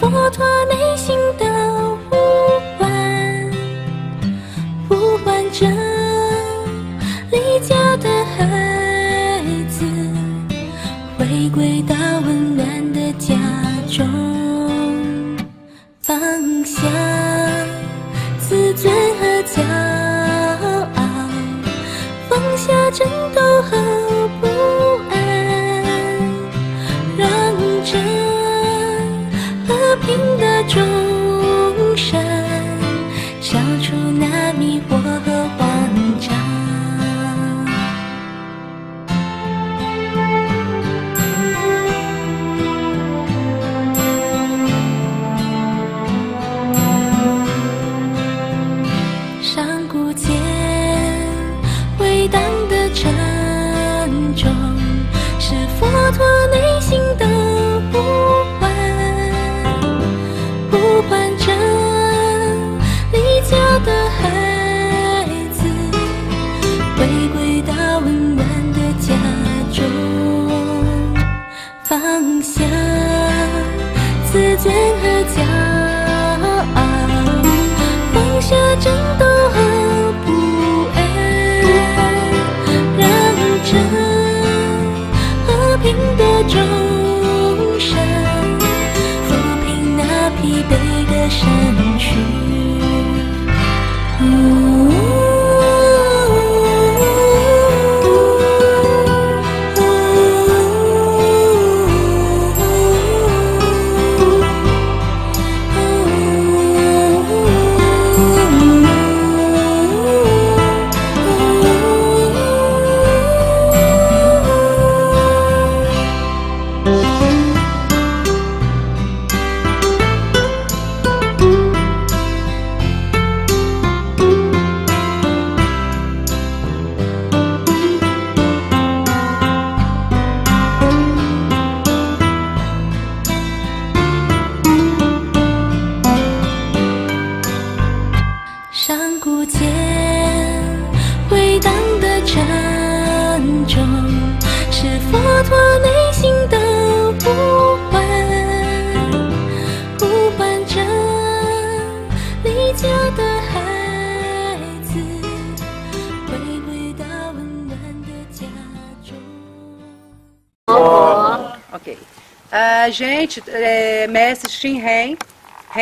佛陀内心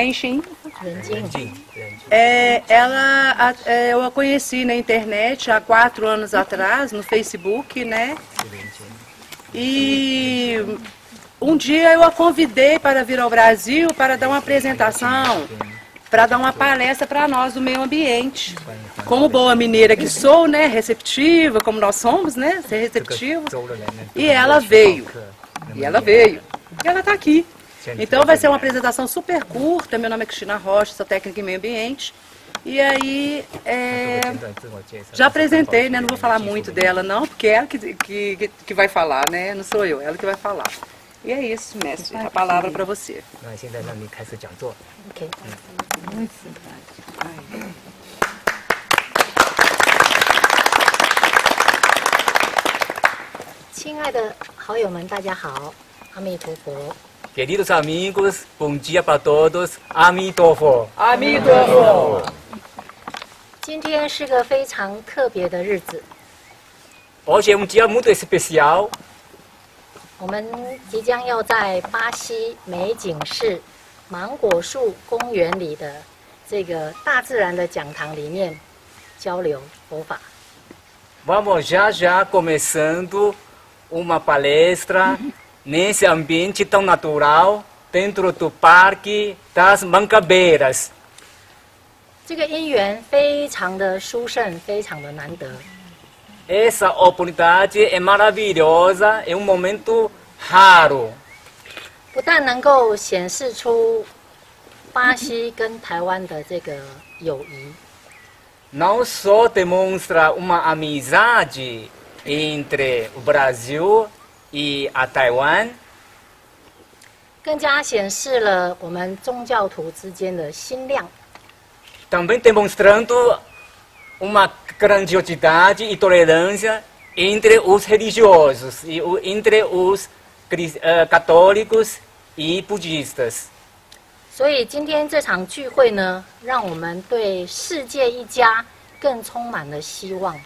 Henshin, é, ela, a- é, eu a conheci na internet há quatro anos atrás, no Facebook, né? E um dia eu a convidei para vir ao Brasil para dar uma apresentação, para dar uma palestra para nós do meio ambiente. Como boa mineira que sou, né? Receptiva, como nós somos, né? Ser receptivo. E ela veio. E ela veio. E ela está aqui. Então vai ser uma apresentação super curta. Meu nome é Cristina Rocha, sou técnica em meio ambiente. E aí, é, já apresentei, né? Não vou falar muito dela, não, porque é ela que, que, que vai falar, né? Não sou eu, ela que vai falar. E é isso, mestre. A palavra para você. 那现在让你开始讲座。 OK， 亲爱的好友们，大家好，阿弥陀佛。 Queridos amigos, bom dia para todos. Amidofo. Amigo! 今天是个非常特别的日子， Hoje é um dia muito especial. 我们即将要在巴西美景市芒果树公园里的这个大自然的讲堂里面交流佛法。 Vamos já já começando uma palestra nesse ambiente tão natural dentro do Parque das Mancabeiras. 这个因缘非常的殊胜，非常的难得。 Essa oportunidade é maravilhosa, é um momento raro. 不但能够显示出巴西跟台湾的这个友谊， Não só demonstra uma amizade entre o Brasil e a Taiwan, 更加显示了我们宗教徒之间的心量。também demonstrando uma grandiosidade e tolerância entre os religiosos e entre os eh, católicos e budistas. 所以今天这场聚会呢，让我们对世界一家更充满了希望。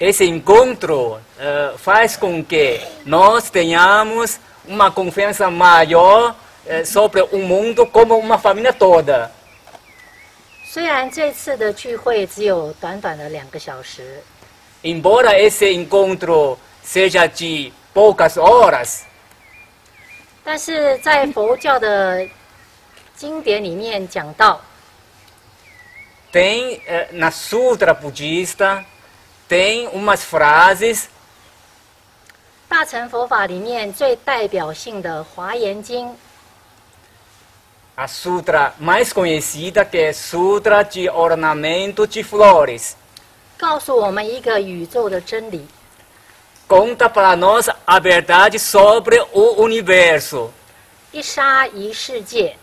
Esse encontro eh, faz com que nós tenhamos uma confiança maior eh, sobre o mundo como uma família toda. 虽然这次的聚会只有短短的两个小时， Embora esse encontro seja de poucas horas, 但是在佛教的经典里面讲到， tem eh, na Sutra Budista tem umas frases 大乘佛法里面最代表性的《华严经》， a sutra mais conhecida que é Sutra de Ornamento de Flores. 告诉我们一个宇宙的真理： Conta para nós a verdade sobre o universo. 一沙一世界，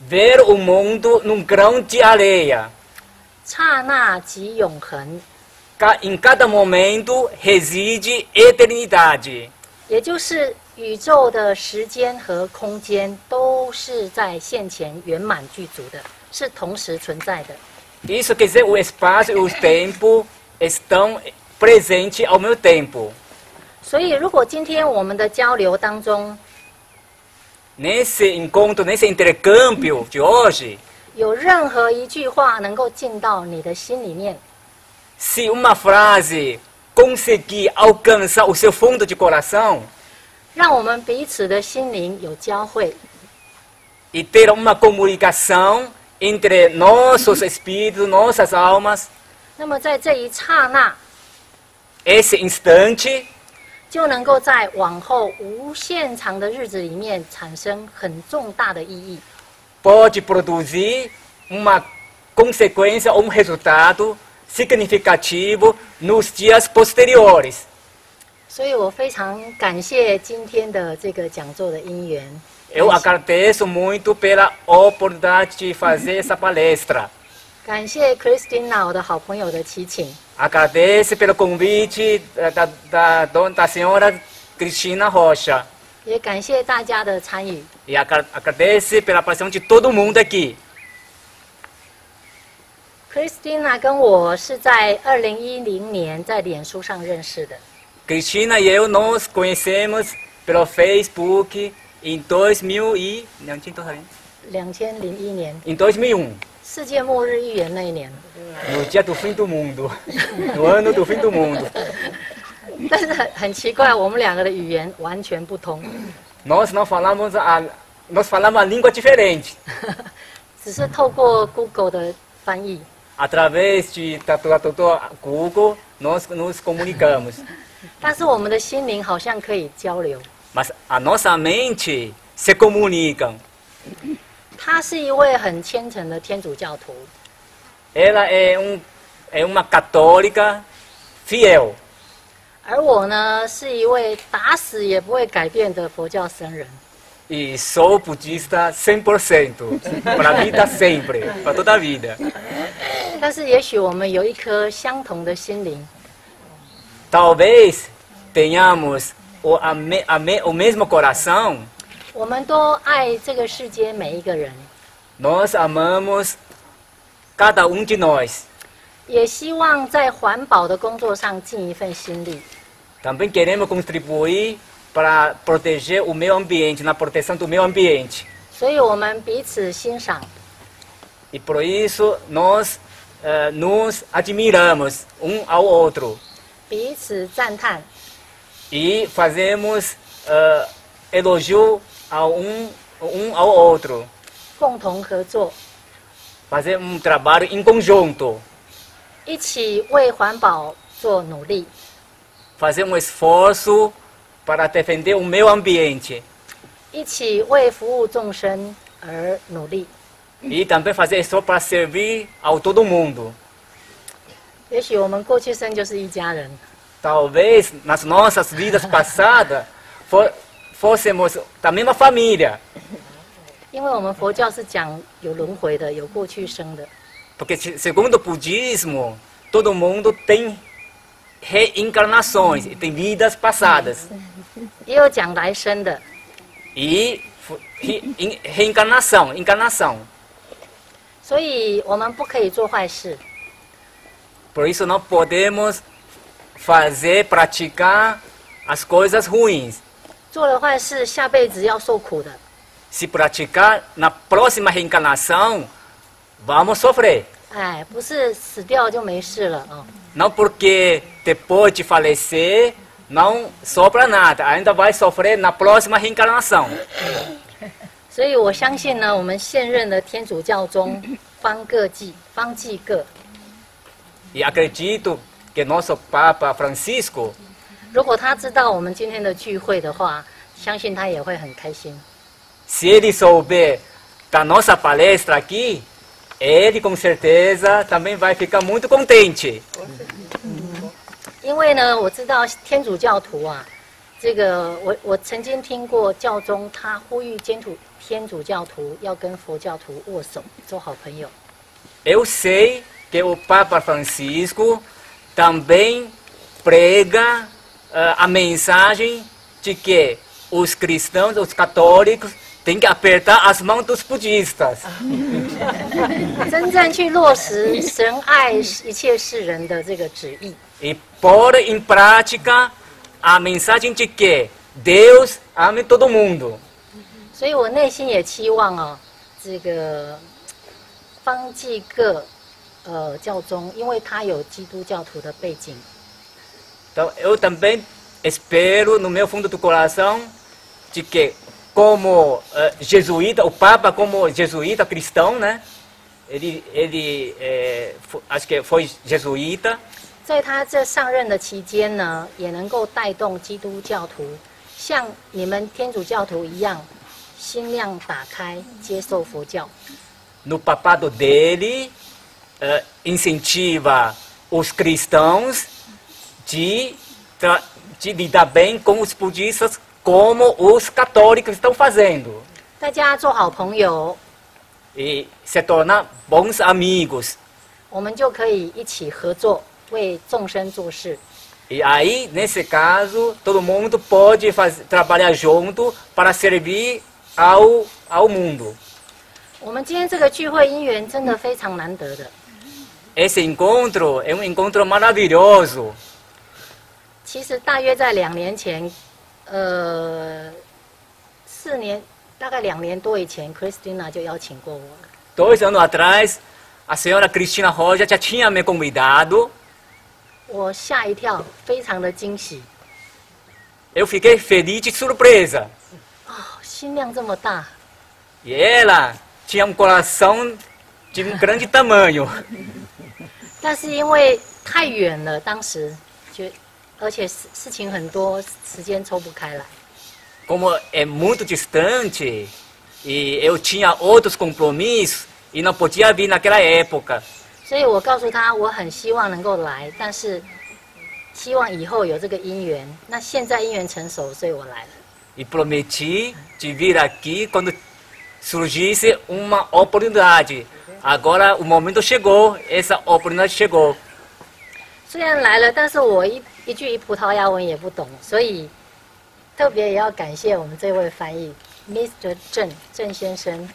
Ver o mundo num grão de areia. 刹那即永恒。 Ca- Em cada momento reside eternidade. 也就是宇宙的时间和空间都是在现前圆满具足的，是同时存在的。 Isso quer dizer o espaço e o tempo estão presentes ao mesmo tempo. 所以，如果今天我们的交流当中 Nesse encontro, nesse intercâmbio de hoje, 有任何一句话能够进到你的心里面， se uma frase conseguir alcançar o seu fundo de coração 让我们彼此的心灵有交汇， e ter uma comunicação entre nossos espíritos, nossas almas, 那么在这一刹那， esse instante 就能够在往后无限长的日子里面产生很重大的意义。 pode produzir uma consequência ou um resultado significativo nos dias posteriores. 所以我非常感谢今天的这个讲座的因缘。 Eu agradeço muito pela oportunidade de fazer essa palestra. 感谢 Christina 我的好朋友的祈请， Agradeço pelo convite da, da, da, don- da senhora Cristina Rocha. 也感谢大家的参与。 E agra- agradeço pela participação de todo mundo aqui. Christina 跟我是在二零一零年在脸书上认识的，Cristina e eu nos conhecemos pelo Facebook em 2000 e... não tinha toda a gente. 两千零一年 Em 2001, 世界末日预言那一年。no dia do fim do mundo. No ano do fim do mundo. 但是很很奇怪，我们两个的语言完全不通，Nós não falamos a, nós falamos a língua diferente. 只是透过 Google 的翻译。Através de tradutor Google, nós nos comunicamos. 但是我们的心灵好像可以交流。 Mas a nossa mente se comunicam. 他是一位很虔诚的天主教徒， Ela é, um, é uma católica fiel. 而我呢是一位打死也不会改变的佛教僧人。 E sou budista 100%. Para a vida sempre. Para toda a vida. 但是也许我们有一颗相同的心灵， Talvez tenhamos o, a me, a me, o mesmo coração. 我们都爱这个世界每一个人， Nós amamos cada um de nós. 也希望在环保的工作上尽一份心力。 Também queremos contribuir para proteger o meio ambiente, na proteção do meio ambiente. E por isso nós uh, nos admiramos um ao outro. E fazemos uh, elogio um, um ao outro. Fazer um trabalho em conjunto. Fazer um esforço para defender o meio ambiente. E também fazer isso para servir ao todo mundo. Talvez nas nossas vidas passadas fôssemos da mesma família. Porque segundo o budismo, todo mundo tem reencarnações, e tem vidas passadas. 也有讲来生的， E fu- re- en- reencarnação, encarnação. 所以我们不可以做坏事。 Por isso não podemos fazer, praticar as coisas ruins. 做了坏事，下辈子要受苦的。 Se praticar na próxima reencarnação, vamos sofrer. 哎，不是死掉就没事了哦。 Não porque depois de falecer não sofra nada, ainda vai sofrer na próxima reencarnação. 所以我相信呢，我们现任的天主教宗方各济方济各， E acredito que nosso Papa Francisco, 如果他知道我们今天的聚会的话，相信他也会很开心。 se ele souber da nossa palestra aqui, ele com certeza também vai ficar muito contente. 因为呢，我知道天主教徒啊，这个我我曾经听过教宗他呼吁天主天主教徒要跟佛教徒握手，做好朋友。 Eu sei que o Papa Francisco também prega eh, a mensagem de que os cristãos, os católicos, têm que apertar as mãos dos budistas. 真正去落实神爱一切世人的这个旨意。 e pôr em prática a mensagem de que Deus ama todo mundo. 所以我内心也期望哦，这个方济各呃教宗，因为他有基督教徒的背景， Então, eu também espero no meu fundo do coração de que, como eh, jesuíta, o Papa como jesuíta cristão, né? Ele, ele eh, fo- acho que foi jesuíta, 在他这上任的期间呢，也能够带动基督教徒像你们天主教徒一样，心量打开，接受佛教。 no papado dele, eh, incentiva os cristãos de, tra- de lidar bem com os budistas como os católicos estão fazendo. 大家做好朋友， E se tornar bons amigos. 我们就可以一起合作，为众生做事。 E aí, nesse caso, todo mundo pode faz, trabalhar junto para servir ao, ao mundo. 我们今天这个聚会因缘真的非常难得的。 Esse encontro é um encontro maravilhoso. 其实大约在两年前， 呃，四年，大概两年多以前，Christina 就邀请过我了。 Dois anos atrás, a senhora Cristina Roja já tinha me convidado. 我吓一跳，非常的惊喜， Eu fiquei feliz de surpresa. 哦，心量这么大， E ela tinha um coração de um grande tamanho. 但是因为太远了，当时就， 而且事事情很多，时间抽不开来。 Como é muito distante e eu tinha outros compromissos e não podia vir naquela época. 所以我告诉他，我很希望能够来，但是希望以后有这个姻缘。那现在姻缘成熟，所以我来了。 E prometi de vir aqui quando surgisse uma oportunidade. Agora o momento chegou, essa oportunidade chegou. 虽然来了，但是我一 一句葡萄牙文也不懂，所以特别也要感谢我们这位翻译 Mr. 郑郑先生。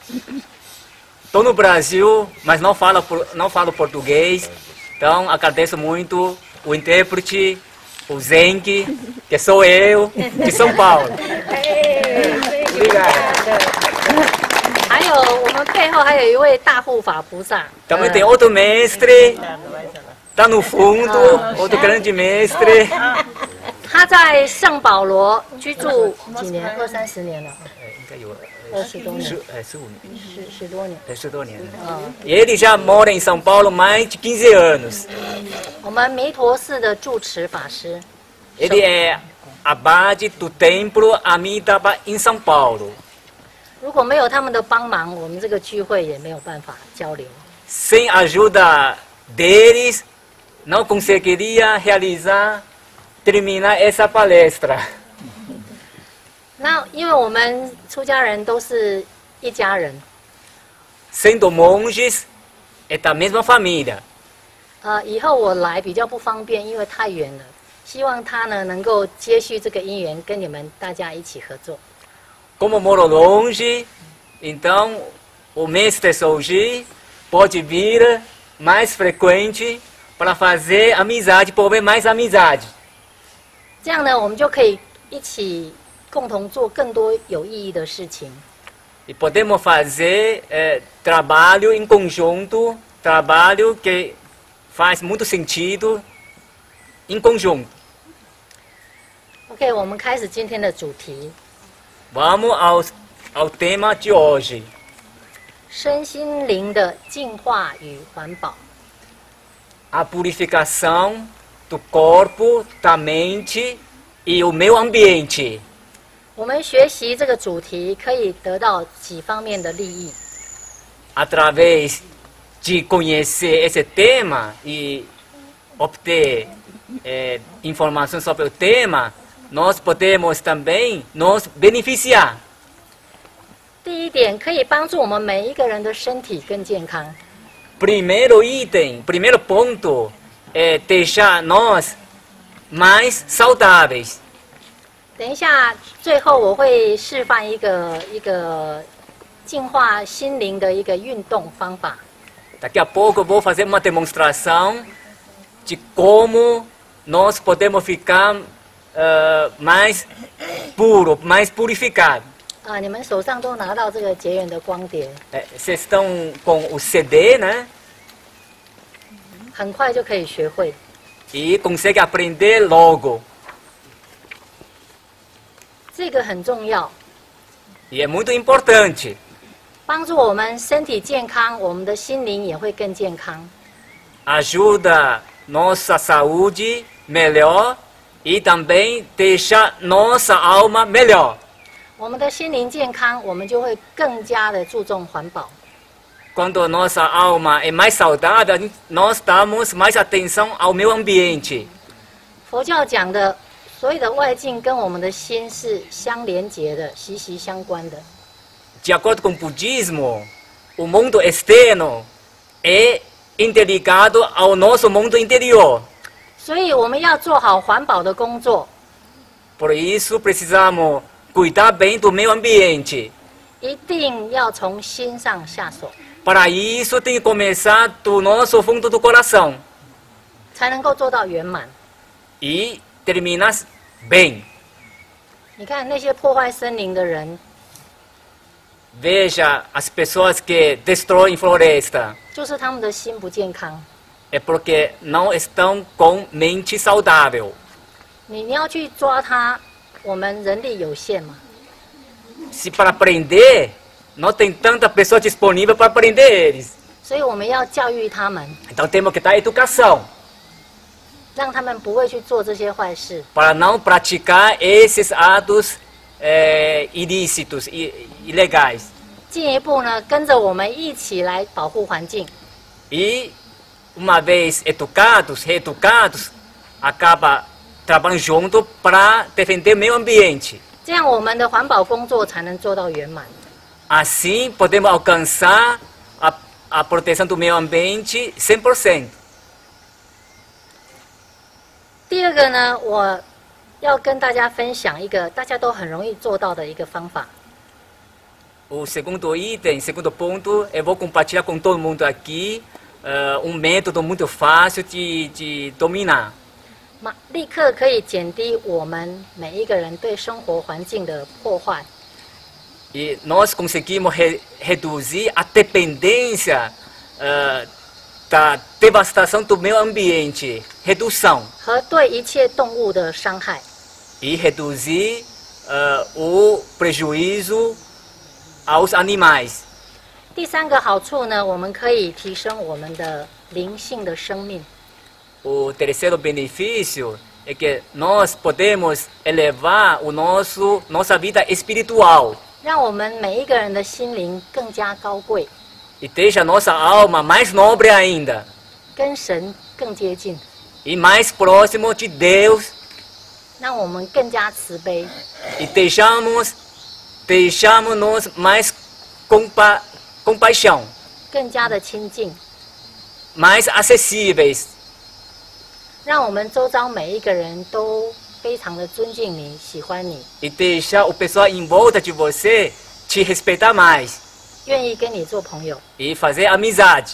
Estou no Brasil, mas não falo, por- não falo português. Então agradeço muito o intérprete, o Zenk, que sou eu, de São Paulo. Obrigado. 还有我们背后还有一位大护法菩萨， Também tem outro mestre, está no fundo, outro grande mestre. 他在圣保罗居住几年？二三十年了，二十多年，十十多年。 É, 十多年。嗯， E ele já mora em São Paulo mais de 15 anos. 我们弥陀寺的住持法师， Ele é abade do templo Amitabha em São Paulo. 如果没有他们的帮忙，我们这个聚会也没有办法交流。 Sem a ajuda deles, não conseguiria realizar, terminar essa palestra. 那因为我们出家人都是一家人， Sendo monges, é da mesma família. 呃，以后我来比较不方便，因为太远了。希望他呢能够接续这个姻缘，跟你们大家一起合作。 como moro longe, então o mestre Souji pode vir mais frequente para fazer amizade, por ver mais amizade. 这样呢，我们就可以一起共同做更多有意义的事情。 E podemos fazer eh, trabalho em conjunto, trabalho que faz muito sentido em conjunto. OK，我们开始今天的主题： Vamos ao, ao tema de hoje. 身心灵的净化与环保。 A purificação do corpo, da mente e o meio ambiente. 我们学习这个主题可以得到几方面的利益。 Através de conhecer esse tema e obter eh, informações sobre o tema, nós podemos também nos beneficiar. 第一点，可以帮助我们每一个人的身体更健康。 Primeiro item, primeiro ponto é deixar nós mais saudáveis. 等一下，最后我会示范一个一个净化心灵的一个运动方法。 Daqui a pouco eu vou fazer uma demonstração de como nós podemos ficar ah, mais puro, mais purificado. 啊，你们手上都拿到这个结缘的光碟， Eh, Vocês estão com o CD, né? 很快就可以学会。 E conseguem aprender logo. 这个很重要， E é muito importante. 帮助我们身体健康，我们的心灵也会更健康。 Ajuda nossa saúde melhor e também deixa nossa alma melhor. 我们的心灵健康，我们就会更加的注重环保。 Quando nossa alma é mais saudável, nós damos mais atenção ao meio ambiente. 佛教讲的所有的外境跟我们的心是相连结的、息息相关的。 De acordo com o budismo, o mundo externo é interligado ao nosso mundo interior. 所以我们要做好环保的工作， Por isso, precisamos cuidar bem do meio ambiente. 一定要从心上下手， Para isso, tem que começar do nosso fundo do coração 才能够做到圆满。 e terminar bem. 你看那些破坏森林的人， Veja as pessoas que destroem floresta. 就是他们的心不健康。 É porque não estão com mente saudável. 你你要去抓他， 我们人力有限嘛， Se para aprender, não tem tanta pessoa disponível para aprender eles. 所以我们要教育他们， Então temos que dar educação 让他们不会去做这些坏事。 para não praticar esses atos eh, ilícitos e ilegais. 进一步呢，跟着我们一起来保护环境。 E uma vez educados, reeducados, acaba trabalhando junto para defender o meio ambiente. 这样我们的环保工作才能做到圆满。 Assim podemos alcançar a, a proteção do meio ambiente 100%. 第二个呢，我要跟大家分享一个大家都很容易做到的一个方法。 O segundo item, segundo ponto, eu vou compartilhar com todo mundo aqui eh, um método muito fácil de, de dominar. 马立刻可以减低我们每一个人对生活环境的破坏。 E nós conseguimos re- reduzir a dependência eh, da devastação do meio ambiente, redução, 和对一切动物的伤害。 e reduzir eh, o prejuízo aos animais. 第三个好处呢，我们可以提升我们的灵性的生命。 o terceiro benefício é que nós podemos elevar o nosso nossa vida espiritual. E deixa nossa alma mais nobre ainda. E mais próximo de Deus. E deixamos deixamos-nos mais compa, compaixão. Mais acessíveis. 让我们周遭每一个人都非常的尊敬你、喜欢你，e deixar o pessoal em volta de você te respeitar mais 愿意跟你做朋友。e fazer amizade.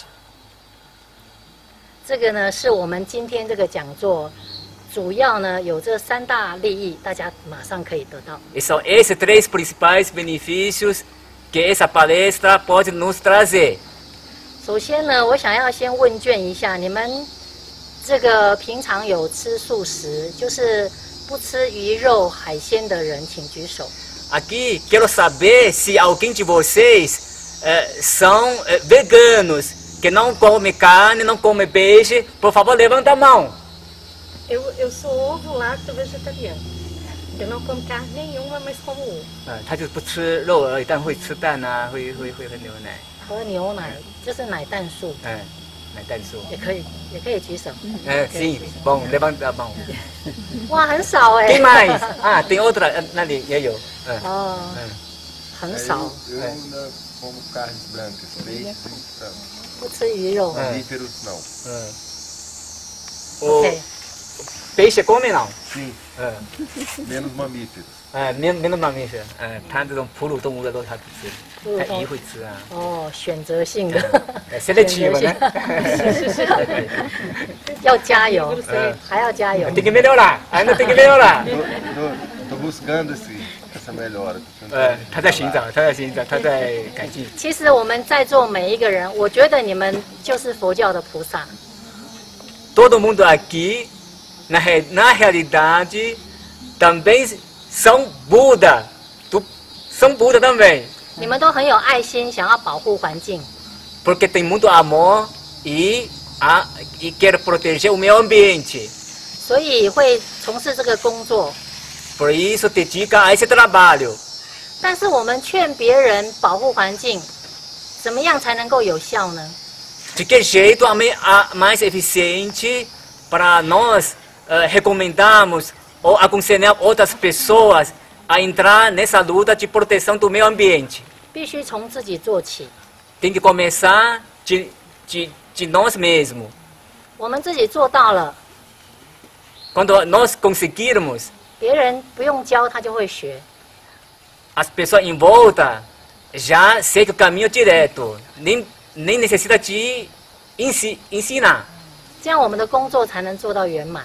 这个呢，是我们今天这个讲座主要呢有这三大利益，大家马上可以得到。E são esses três principais benefícios que essa palestra pode nos trazer. 首先呢，我想要先问卷一下你们，这个平常有吃素食，就是不吃鱼肉、海鲜的人，请举手。Aqui, quero saber se alguém de vocês eh, são eh, veganos, que não come carne, não come peixe. Por favor, levanta a mão. Eu, eu sou ovo lacto vegetariano. Eu não como carne nenhuma, mas como ovo. 呃，他就不吃肉而已，但会吃蛋啊，会会会喝牛奶，喝牛奶就是奶蛋素，嗯，奶蛋素。也可以，也可以举手。É, sim, bom, levanta a mão. 哇，很少哎、 Tem mais? Ah, tem outra, eh, 那里也有。嗯哦，嗯，很少， Eu, eu É. ainda como carnes brancas, peixes e frango. 不吃鱼肉。É. Mamíferos não. 嗯。O OK， peixe come não? Sim, 嗯， menos mamíferos. 哎，没没那么明显。哎，它这种哺乳动物的肉它不吃，它也会吃啊。哦，选择性的。谁来取嘛？是是是，要加油，还要加油。了，了。呃，他在寻找，他在寻找，他在改进。其实我们在座每一个人，我觉得你们就是佛教的菩萨。são Buda. Tu, são Buda também. 你们都很有爱心，想要保护环境， Porque tem muito amor e, a, e quer proteger o meio ambiente. 所以会从事这个工作。 Por isso dedica a esse trabalho. 但是我们劝别人保护环境，怎么样才能够有效呢？ De que jeito a, me- a mais eficiente para nós eh, recomendarmos ou aconselhar outras pessoas a entrar nessa luta de proteção do meio ambiente? 必须从自己做起。 Tem que começar de, de, de nós mesmos. 我们自己做到了， Quando nós conseguirmos, 别人不用教他就会学。 as pessoas em volta já seguem o caminho direto. Nem, nem necessita de ensi, ensinar. 这样我们的工作才能做到圆满。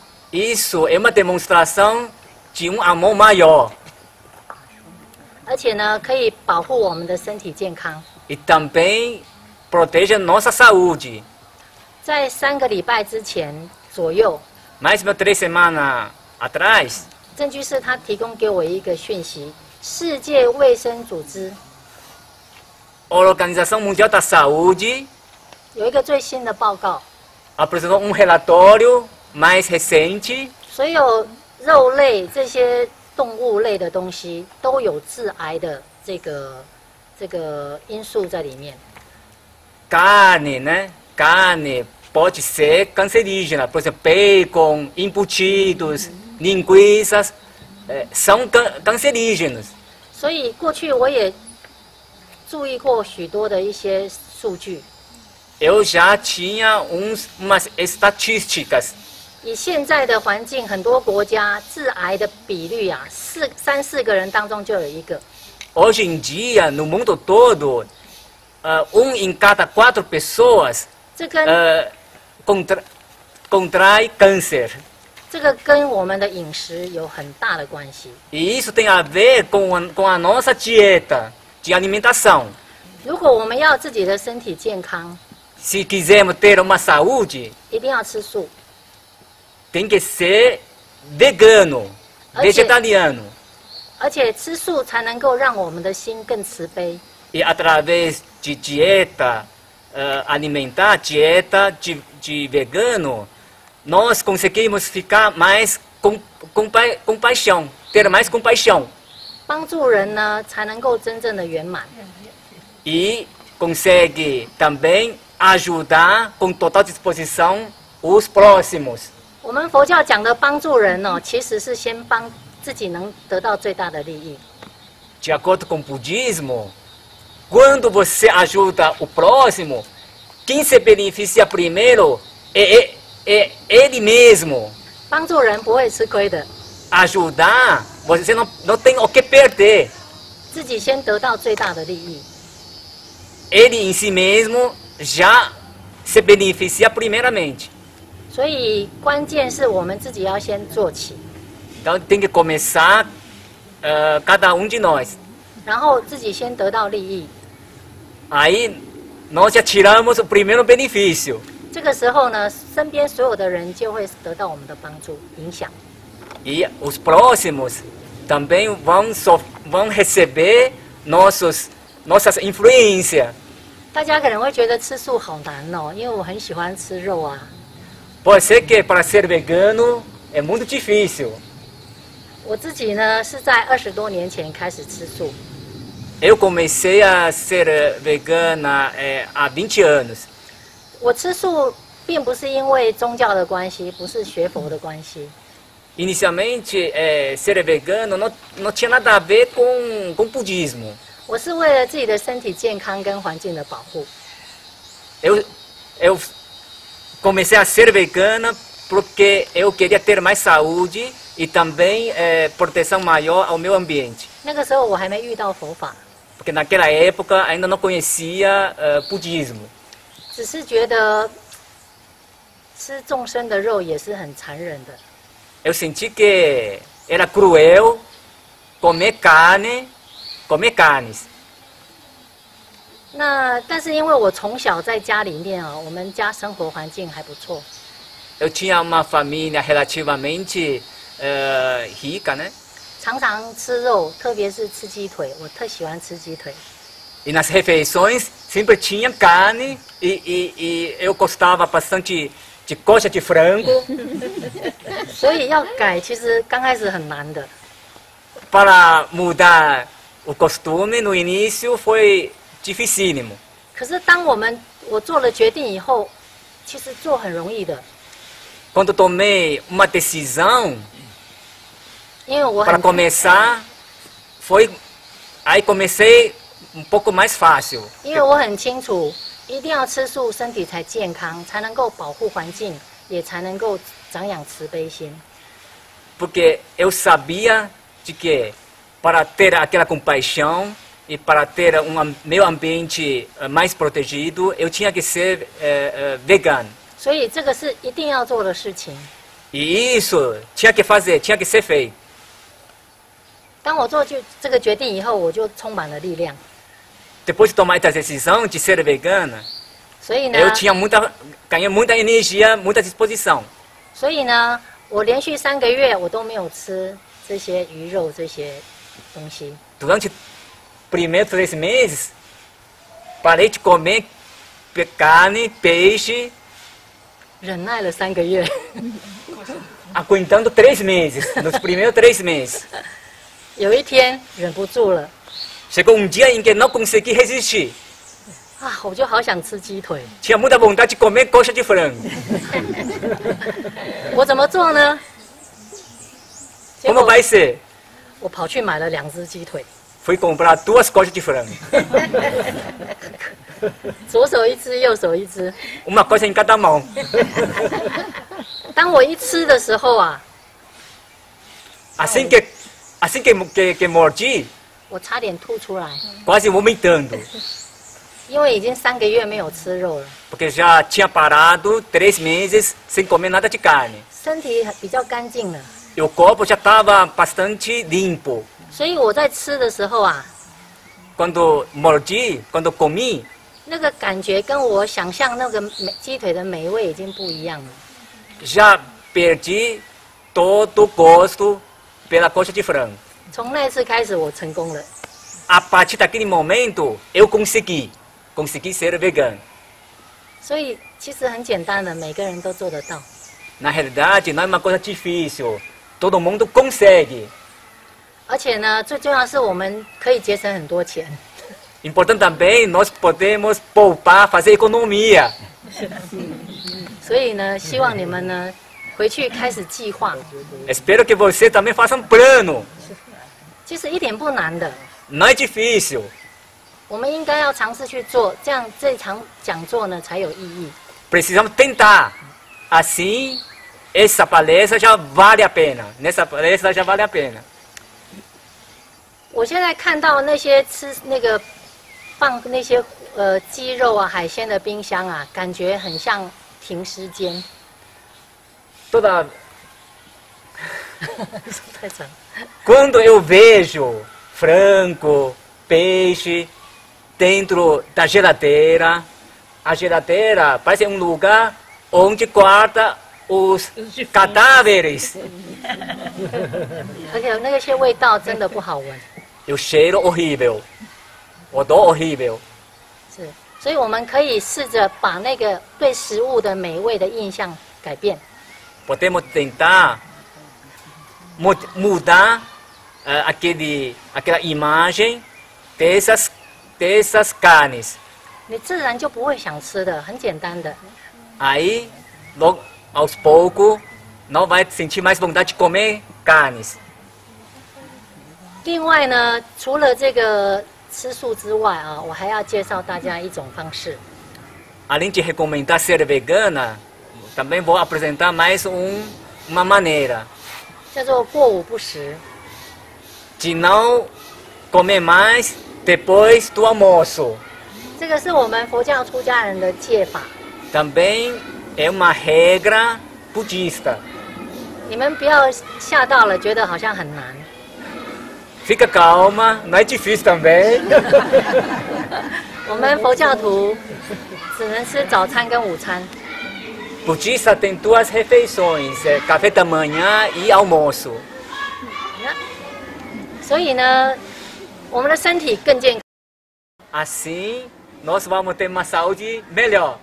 Isso é uma demonstração de um amor maior 而且呢，可以保护我们的身体健康。 e também protege a nossa saúde. 在三个礼拜之前左右， Mais de três semanas atrás, 郑居士他提供给我一个讯息：世界卫生组织 a Organização Mundial da Saúde 有一个最新的报告， apresentou um relatório mais recente 所有肉类这些动物类的东西都有致癌的这个这个因素在里面。 carne, né? Carne pode ser cancerígena, por exemplo, bacon, embutidos, linguiças, eh, são can cancerígenos. 所以过去我也注意过许多的一些数据， Eu já tinha uns, umas estatísticas. 以现在的环境，很多国家致癌的比率啊，四三四个人当中就有一个。Hoje em dia, no mundo todo, ah, um em cada quatro pessoas 这跟、ah, contra contrai câncer. 这个跟我们的饮食有很大的关系。E isso tem a ver com a, com a nossa dieta de alimentação. 如果我们要自己的身体健康，Se quisermos ter uma saúde, 一定要吃素，tem que ser vegano, Ok. vegetariano. 而且吃素才能够让我们的心更慈悲。 E através de dieta eh, alimentar, dieta de, de vegano, nós conseguimos ficar mais com, compa compaixão, ter mais compaixão 帮助人呢，才能够真正的圆满。 e consegue também ajudar com total disposição os próximos. 我们佛教讲的帮助人哦，其实是先帮自己能得到最大的利益。 De acordo com o budismo, quando você ajuda o próximo, quem se beneficia primeiro é, é, é ele mesmo. 帮助人不会吃亏的， Ajudar, você não, não tem o que perder. 自己先得到最大的利益。 Ele em si mesmo já se beneficia primeiramente. 所以关键是我们自己要先做起，Então tem que começar eh, cada um de nós. 然后自己先得到利益。Aí nós já tiramos o primeiro benefício. 这个时候呢，身边所有的人就会得到我们的帮助、影响。E os próximos também vão, sof- vão receber nossos, nossas influências. 大家可能会觉得吃素好难哦，因为我很喜欢吃肉啊。Pode ser que para ser vegano é muito difícil. 我自己呢是在二十多年前开始吃素， Eu comecei a ser eh, vegana eh, há 20 anos. 我吃素并不是因为宗教的关系，不是学佛的关系， Inicialmente, eh, ser vegano não, não tinha nada a ver com, com budismo. 我是为了自己的身体健康跟环境的保护。 Eu, eu comecei a ser vegana porque eu queria ter mais saúde e também é, proteção maior ao meu ambiente. Porque naquela época ainda não conhecia uh, budismo. Eu senti que era cruel comer carne, comer carnes. 那但是因为我从小在家里面啊，我们家生活环境还不错，Eu tinha uma família relativamente eh, rica, né? 常常吃肉，特别是吃鸡腿，我特喜欢吃鸡腿。E nas refeições sempre tinha carne e, e, e eu gostava bastante de coxa de frango. 所以要改，其实刚开始很难的。Para mudar o costume no início foi dificílimo. 可是当我们我做了决定以后，其实做很容易的，Quando tomei uma decisão 因为我 para começar, foi aí comecei um pouco mais fácil. 因为我很清楚，一定要吃素，身体才健康，才能够保护环境，也才能够长养慈悲心。Porque eu sabia de que para ter aquela compaixão e para ter um am- meio ambiente eh, mais protegido, eu tinha que ser eh, eh, vegano. 所以这个是一定要做的事情。 E isso tinha que fazer, tinha que ser feito. 当我做就这个决定以后，我就充满了力量。 Depois de tomar essa decisão de ser vegana, 所以呢， eu tinha muita, ganhei muita energia, muita disposição. 所以呢，我连续三个月我都没有吃这些鱼肉这些东西。 Durante primeiros três meses, parei de comer pe- carne, peixe, 忍耐了三个月， aguentando três meses, nos primeiros três meses. 有一天忍不住了 Chegou um dia em que não consegui resistir. 啊，我就好想吃鸡腿。 Tinha muita vontade de comer coxa de frango. 我怎么做呢？结 Como 果 vai ser? 我跑去买了两只鸡腿， Fui comprar duas coxas de frango. Uma coisa em cada mão. Assim que, assim que, que, que mordi, quase vomitando. Porque já tinha parado três meses sem comer nada de carne. E o corpo já estava bastante limpo. 所以我在吃的时候啊 comi, 那个感觉跟我想象那个美鸡腿的美味已经不一样了。já perdi todo o gosto pela coxa de frango. 从那次开始，我成功了。A partir daquele momento, eu consegui. Consegui ser vegano. 所以其实很简单的，每个人都做得到。Na realidade, não é uma coisa difícil. todo mundo consegue. 而且呢，最重要是我们可以节省很多钱。Importante também nós podemos poupar, fazer economia. 所以呢，希望你们呢回去开始计划，Espero que você também faça um plano. 其实一点不难的。Não é difícil. 我们应该要尝试去做，这样这场讲座呢才有意义。Precisamos tentar. Assim, essa palestra já vale a pena. Nessa palestra já vale a pena. 我现在看到那些吃那个放那些呃鸡肉啊、海鲜的冰箱啊，感觉很像停尸间。太长。quando eu vejo frango, peixe dentro da geladeira, a geladeira parece um lugar onde guarda os cadáveres. 而且那些味道真的不好闻，E o cheiro horrível. Odor horrível. 是，所以我们可以试着把那个对食物的美味的印象改变。Podemos tentar mu- mudar eh, aquele, aquela imagem dessas, dessas carnes. 你自然就不会想吃的，很简单的。Aí, logo, aos poucos, não vai sentir mais vontade de comer carnes. 另外呢，除了这个吃素之外啊，我还要介绍大家一种方式，Além de recomendar ser vegana, também vou apresentar mais um, uma maneira 叫做过午不食。de não comer mais depois do almoço. 这个是我们佛教出家人的戒法，Também é uma regra budista. 你们不要吓到了，觉得好像很难。Fica calma, não é difícil também. 我们佛教徒只能吃早餐跟午餐，Budista tem duas refeições, café da manhã e almoço. 所以呢，我们的身体更健康。Assim, nós vamos ter uma saúde melhor.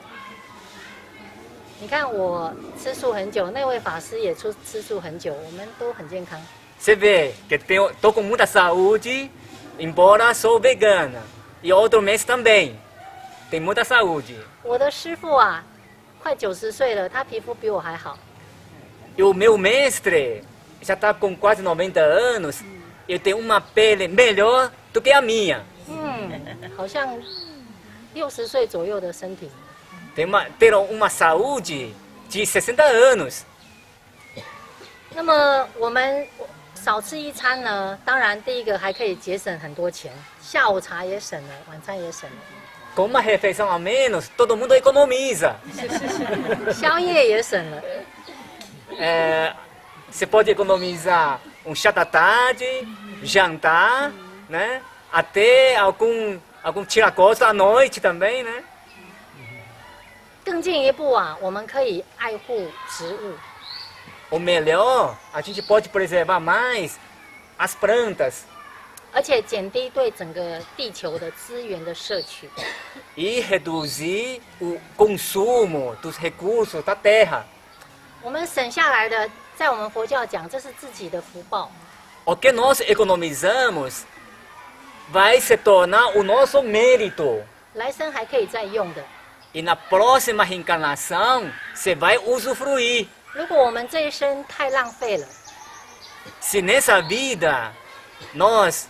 你看我吃素很久，那位法师也出吃素很久，我们都很健康。Você vê que tenho, tô com muita saúde, embora sou vegana. E outro mês também. Tem muita saúde. 我的师傅啊，快九十岁了，他皮肤比我还好。 E o meu mestre já está com quase 90 anos. Eu tenho uma pele melhor do que a minha. 嗯，好像六十岁左右的身体。 Tem uma, ter uma saúde de 60 anos. 那么我们 少吃一餐呢，当然第一个还可以节省很多钱，下午茶也省了，晚餐也省了，Com uma refeição a menos, todo mundo economiza. 宵夜也省了。Você pode economizar um chá da tarde, jantar, né? Até algum, algum tiragosto à noite também, né? 更进一步啊，我们可以爱护植物，Ou melhor, a gente pode preservar mais as plantas 而且减低对整个地球的资源的摄取。 e reduzir o consumo dos recursos da terra. 我们省下来的，在我们佛教讲，这是自己的福报。 O que nós economizamos vai se tornar o nosso mérito. 来生还可以再用的。 E na próxima reencarnação, você vai usufruir. 如果我们这一生太浪费了，Se nessa vida nós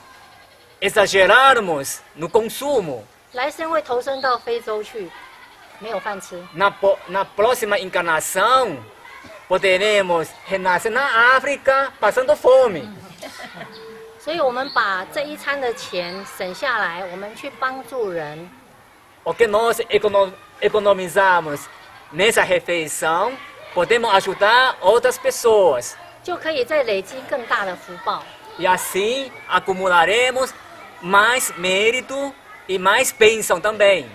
exagerarmos no consumo, 来生会投生到非洲去，没有饭吃。na, po- na próxima encarnação poderemos renascer na África passando fome. 所以我们把这一餐的钱省下来，我们去帮助人，O que nós econom economizamos nessa refeição, podemos ajudar outras pessoas. E assim acumularemos mais mérito e mais bênção também.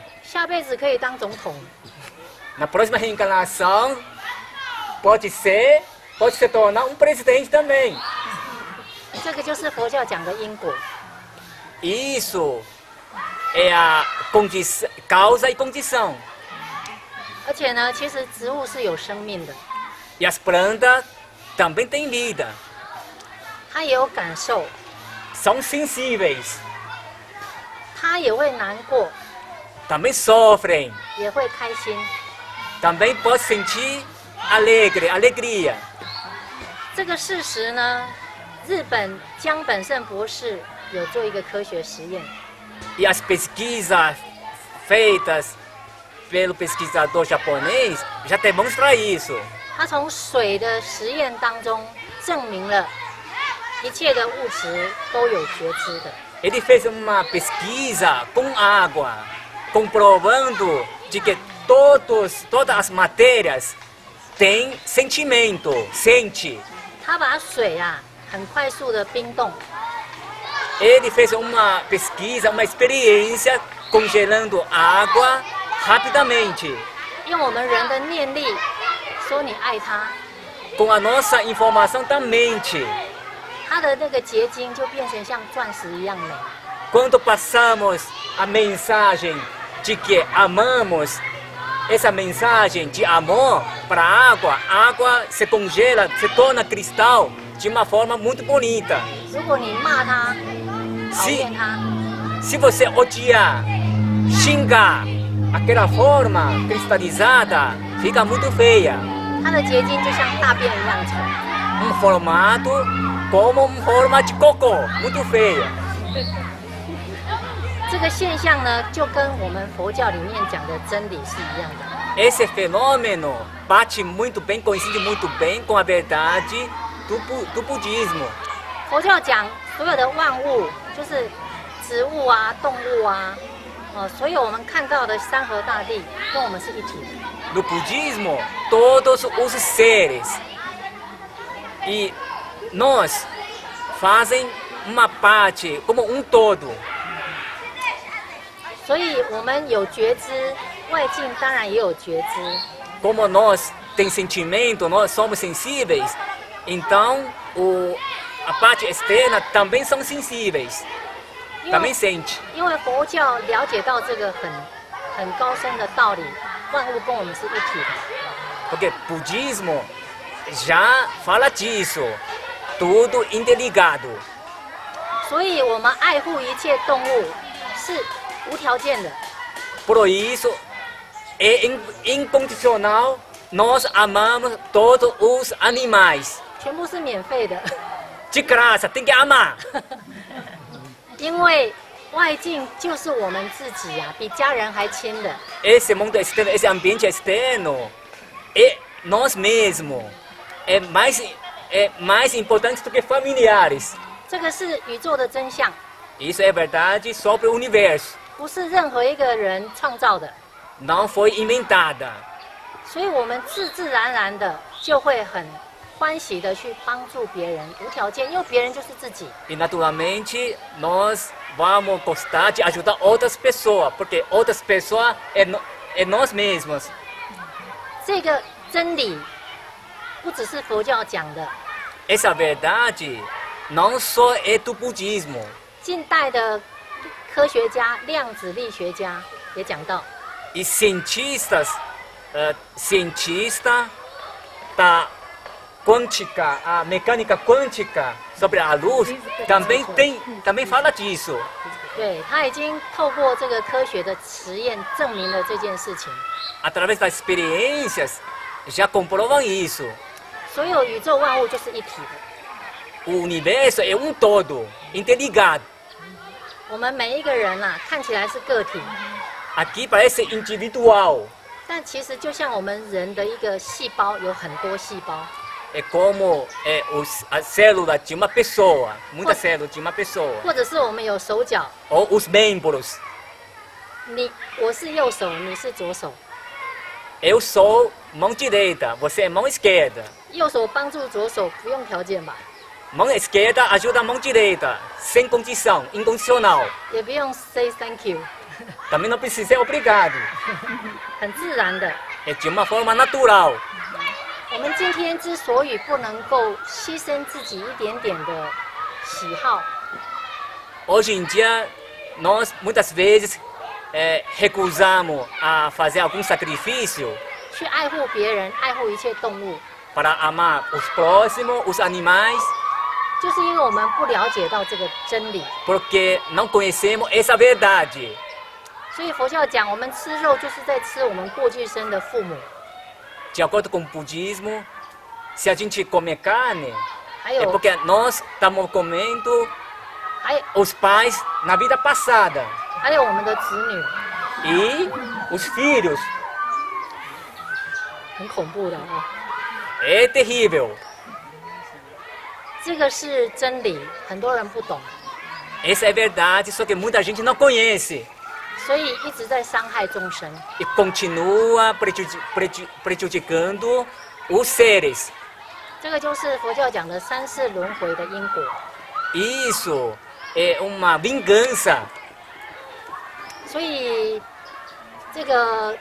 Na próxima reencarnação, pode ser, pode se tornar um presidente também. Isso é a causa e condição. 而且呢，其实植物是有生命的， E as plantas também têm vida. 他也有感受， são sensíveis, 他也会难过， também sofrem, 也会开心。 também podem sentir alegre, alegria. 这个事实呢，日本江本胜博士有做一个科学实验， E as pesquisas feitas pelo pesquisador japonês já demonstram isso. 他从水的实验当中证明了一切的物质都有觉知的。 Ele fez uma pesquisa com água, comprovando de que todos, todas as matérias têm sentimento, sente. 他把水啊很快速的冰冻， Ele fez uma pesquisa, uma experiência congelando água rapidamente. Com a nossa informação da mente. Quando passamos a mensagem de que amamos, essa mensagem de amor para a água, a água se congela, se torna cristal de uma forma muito bonita. Se, se você odiar, xingar, aquela forma cristalizada fica muito feia. 它的结晶就像大便一样丑。 Um formato como um forma de cocô, muito feia. 这个现象呢，就跟我们佛教里面讲的真理是一样的。 Esse fenômeno bate muito bem, coincide muito bem com a verdade do, bu- do budismo. 佛教讲所有的万物，就是植物啊、动物啊， 哦，所有我们看到的山河大地，跟我们是一体的。 No budismo, todos os seres e nós fazem uma parte como um todo. 所以我们有觉知，外境当然也有觉知。 Como nós tem sentimento, nós somos sensíveis, então o, a parte externa também são sensíveis, 因 também 为 sente. 因为佛教了解到这个很很高深的道理，万物跟我们是一体的。 Porque budismo já fala disso, tudo interligado. 所以我们爱护一切动物是无条件的。 Por isso, é in- incondicional, nós amamos todos os animais. 全部是免费的， De graça, tem que amar. 因为外境就是我们自己呀、比家人还亲的。Esse mundo externo, esse ambiente externo, é nós mesmos. É mais, é mais importante do que familiares. 这个是宇宙的真相，Isso é verdade sobre o universo. 不是任何一个人创造的，Não foi inventada. 所以我们自自然然的就会很欢喜的去帮助别人，无条件，因为别人就是自己。E naturalmente nós vamos gostar de ajudar outras pessoas, porque outras pessoas é, nós mesmos. 这个真理不只是佛教讲的，Essa verdade não só é do budismo. 近代的科学家、量子力学家也讲到，E cientistas, eh, cientista da quântica, a mecânica quântica sobre a luz, também tem, também fala disso. 对他已经透过这个科学的实验证明了这件事情。 Através das experiências, já comprovam isso. 所有宇宙万物就是一体的。 O universo é um todo, interligado. 我们每一个人呐、看起来是个体， Aqui parece individual. 但其实就像我们人的一个细胞有很多细胞， É como é, os, a célula de uma pessoa, muitas células de uma pessoa. 或者是我们有手脚， Ou os membros. 你我是右手，你是左手， Eu sou mão direita, você é mão esquerda. 右手帮助左手不用条件吧， Mão esquerda ajuda a mão direita, sem condição, incondicional. 也不用 say thank you， Também não precisa ser obrigado. 很自然的。 É de uma forma natural. 我们今天之所以不能够牺牲自己一点点的喜好，Hoje em dia, nós muitas vezes eh, recusamos a fazer algum sacrifício 去爱护别人，爱护一切动物，para amar os próximos, os animais. 就是因为我们不了解到这个真理，porque não conhecemos essa verdade. 所以佛教讲我们吃肉就是在吃我们过去生的父母，de acordo com o budismo, se a gente comer carne, é porque nós estamos comendo os pais na vida passada. E os filhos. É terrível. Essa é verdade, só que muita gente não conhece. 所以一直在伤害众生。e continua prejudi- preju- prejudicando os seres. 这个就是佛教讲的三世轮回的因果。Isso é uma vingança. 所以这个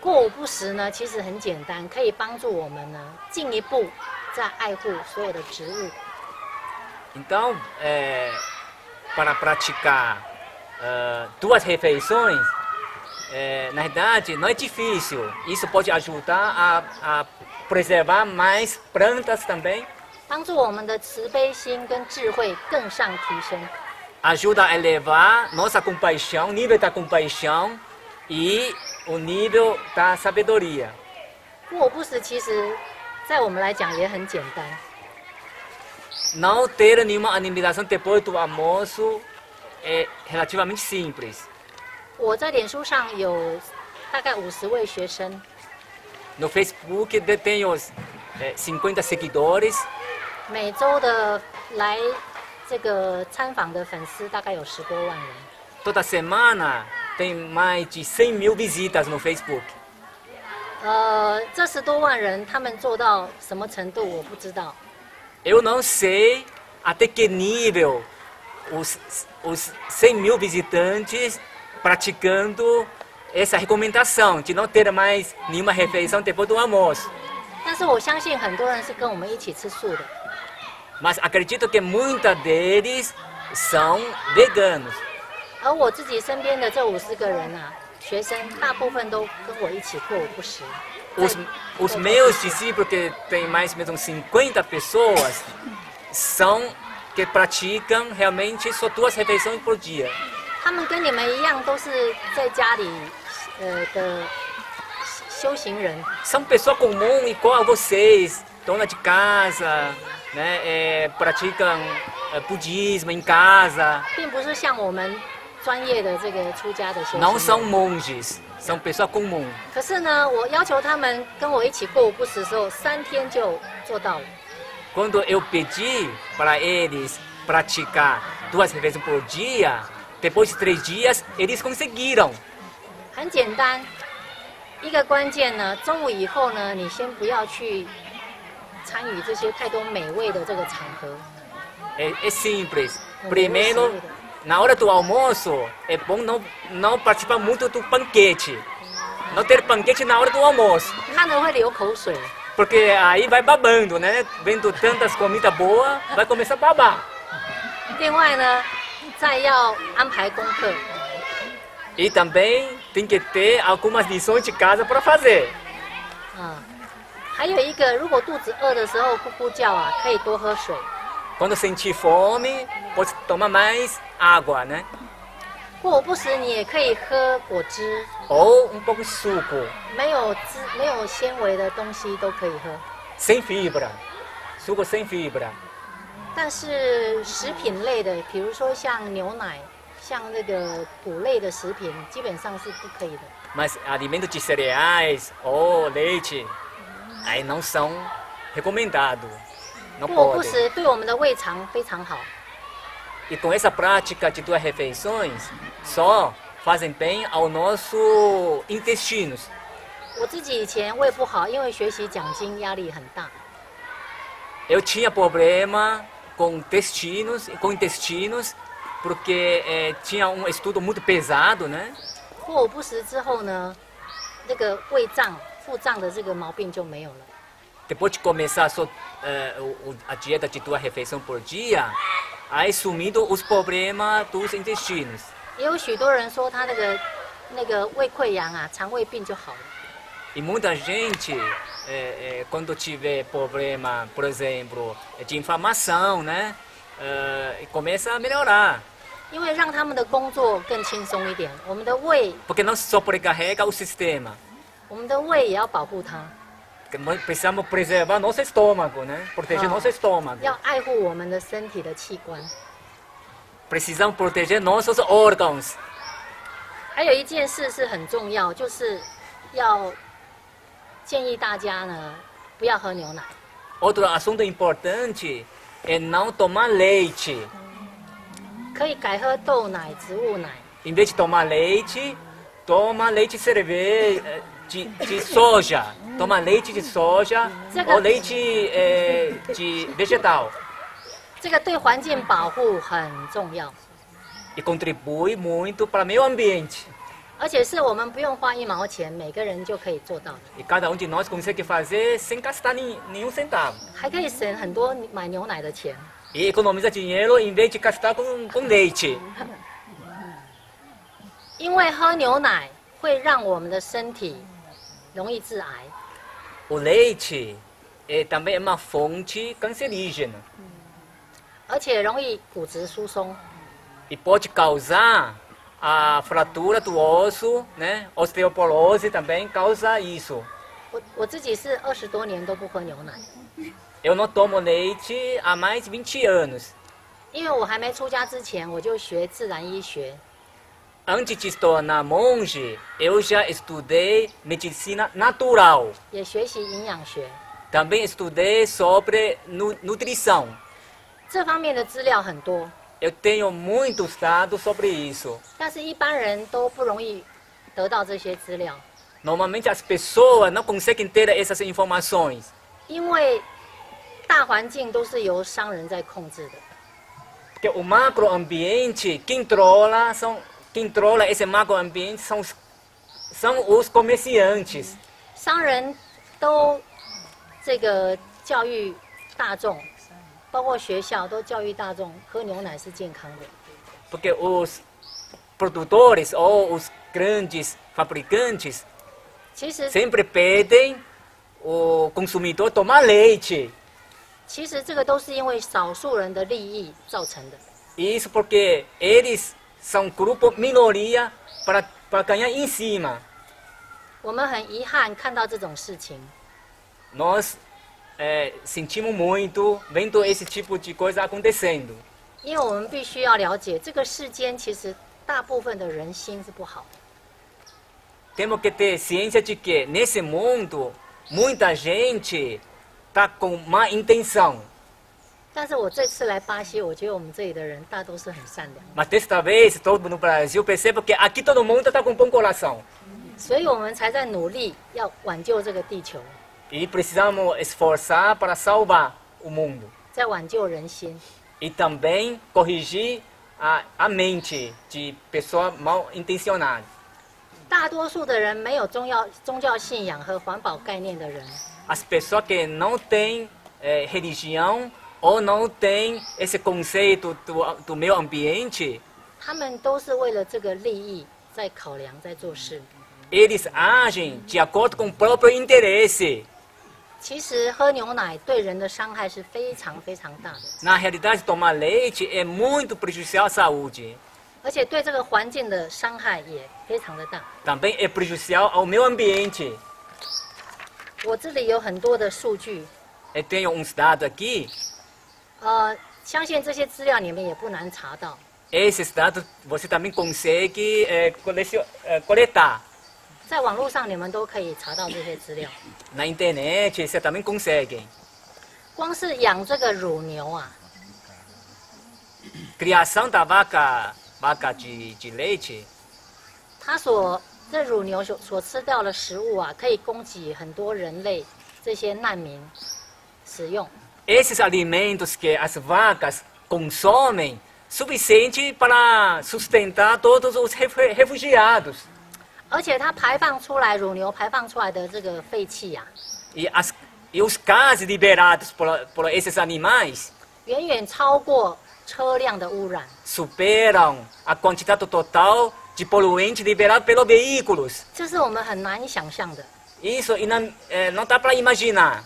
过午不食呢，其实很简单，可以帮助我们呢进一步在爱护所有的植物。Então, é, para praticar uh, duas refeições, é, na verdade, não é difícil. Isso pode ajudar a, a preservar mais plantas também. Ajuda a elevar nossa compaixão, nível da compaixão e o nível da sabedoria. Não ter nenhuma animação depois do almoço é relativamente simples. 我在脸书上有大概五十位学生， No Facebook tenho eh, 50 seguidores. 每周的来这个参访的粉丝大概有十多万人。 Toda semana tem mais de 100 mil visitas no Facebook. 呃，这十多万人他们做到什么程度我不知道， Eu não sei até que nível os, os 100 mil visitantes praticando essa recomendação de não ter mais nenhuma refeição depois do almoço. Mas acredito que muitos deles são veganos. Os, os meus discípulos, que tem mais ou menos 50 pessoas, são que praticam realmente só duas refeições por dia. 他们跟你们一样，都是在家里呃的修行人， São pessoas comuns igual a vocês, dona de casa, né, é, praticam é, budismo em casa. 并不是像我们专业的这个出家的修 Não 行 são 人。 monges, são pessoas comuns. 可是呢，我要求他们跟我一起过午不食的时候，三天就做到了。 Quando eu pedi para eles praticar duas refeições por dia, depois de três dias, eles conseguiram. 很简单，一个关键呢，中午以后呢，你先不要去参与这些太多美味的这个场合。 É, é simples. Não Primeiro, deu na hora do almoço, é bom não, não participar muito do banquete. Não ter banquete na hora do almoço. 看了会流口水。 Porque aí vai babando, né? Vendo tantas comidas boas, vai começar a babar. 另外呢，再要安排功课， E também tem que ter algumas lições de casa para fazer. 啊、还有一个，如果肚子饿的时候咕咕叫啊，可以多喝水。 Quando sentir fome, pode tomar mais água, né? 过午不食，你也可以喝果汁， Ou um pouco de suco, 没有汁、没有纤维的东西都可以喝。 sem fibra. Suco sem fibra. 但是食品类的，比如说像牛奶、像那个谷类的食品，基本上是不可以的。 Mas alimentos de cereais ou leite, aí não são recomendados. Não 过午不 pode. 食对我们的胃肠非常好， E com essa prática de duas refeições, só fazem bem ao nosso intestinos. 我自己以前胃不好，因为学习讲经压力很大， Eu tinha problema com intestinos, com intestinos, porque eh, tinha um estudo muito pesado, né? 过午不食之后呢，那个胃胀、腹胀的这个毛病就没有了。 Depois de começar só, eh, o- o- a dieta de duas refeições por dia, aí sumindo os problemas dos intestinos. 也有许多人说他那个那个胃溃疡啊、肠胃病就好了。 E muita gente, é, é, quando tiver problema, por exemplo, de inflamação, né? é, começa a melhorar. 因为让他们的工作更轻松一点，我们的胃， Porque não sobrecarrega o sistema. 我们的胃也要保护它， Porque nós precisamos preservar nosso estômago, né? Proteger Ah. nosso estômago. 要爱护我们的身体的器官。 Precisamos proteger nossos órgãos. 还有一件事是很重要，就是要建议大家呢不要喝牛奶。 Outro assunto importante é não tomar leite. 可以改喝豆奶、植物奶， Em vez de tomar leite, toma leite de cerveja, eh, de, de soja. Toma leite de soja Chega- ou leite eh, de vegetal. 这个对环境保护很重要，E contribui muito para meio ambiente. 而且是我们不用花一毛钱，每个人就可以做到的，E cada um de nós consegue fazer sem gastar nem- nenhum centavo. 还可以省很多买牛奶的钱。E economiza dinheiro em vez de gastar com, com leite. 因为喝牛奶会让我们的身体容易致癌，O leite eh, também uma fonte cancerígena 而且容易骨质疏松。 e pode causar a fratura do osso, né? Osteoporose também causa isso. 我我自己是二十多年都不喝牛奶， Eu não tomo leite há mais de 20 anos. 因为我还没出家之前，我就学自然医学， Antes de se tornar monge, eu já estudei medicina natural. 也学习营养学， Também estudei sobre nu nutrição. 这方面的资料很多， Eu tenho muitos dados sobre isso. 但是一般人都不容易得到这些资料， Normalmente as pessoas não conseguem ter essas informações. 因为大环境都是由商人在控制的。 Porque o macroambiente, quem controla, são, quem controla esse macroambiente são os, são os comerciantes. 商人都这个教育大众， 包括学校都教育大众喝牛奶是健康的。 Porque os produtores ou os grandes fabricantes 其实， sempre pedem o consumidor tomar leite. 其实这个都是因为少数人的利益造成的。 Isso porque eles são grupo minoria para, para ganhar em cima. 我们很遗憾看到这种事情， Nós eh, sentimos muito vendo esse tipo de coisa acontecendo. 因为我们必须要了解这个世间其实大部分的人心是不好的。 Temos que ter ciência de que nesse mundo muita gente está com má intenção. 但是我这次来巴西，我觉得我们这里的人大都是很善良， Mas desta vez, todo no Brasil percebe que aqui todo mundo está com bom coração. 所以我们才在努力要挽救这个地球， E precisamos esforçar para salvar o mundo. 在挽救人心。 E também corrigir a, a mente de pessoas mal intencionadas. 大多数的人没有宗教宗教信仰和环保概念的人， As pessoas que não têm eh, religião ou não têm esse conceito do, do meio ambiente, 他们都是为了这个利益在考量，在做事。 eles agem de acordo com o próprio interesse. 其实喝牛奶对人的伤害是非常非常大的， Na realidade, tomar leite é muito prejudicial à saúde. 而且对这个环境的伤害也非常的大。 Também é prejudicial ao meio ambiente. 我这里有很多的数据， Eu tenho uns dados aqui. 呃，相信这些资料你们也不难查到。 Esses dados você também consegue eh, colecion- eh, coletar. 在网络上你们都可以查到这些资料。Na internet você também consegue. 光是养这个乳牛啊，Criação da vaca, vaca de, de leite, 它所这乳牛所所吃掉的食物啊，可以供给很多人类这些难民使用。esses alimentos que as vacas consomem, suficiente para sustentar todos os refu- refugiados. 而且它排放出来乳牛排放出来的这个废气呀啊，E, as, e os gases liberados por, por esses animais 远远超过车辆的污染。superam a quantidade total de poluente liberado pelos veículos. 这是我们很难以想象的。Isso inan- eh, não dá para imaginar.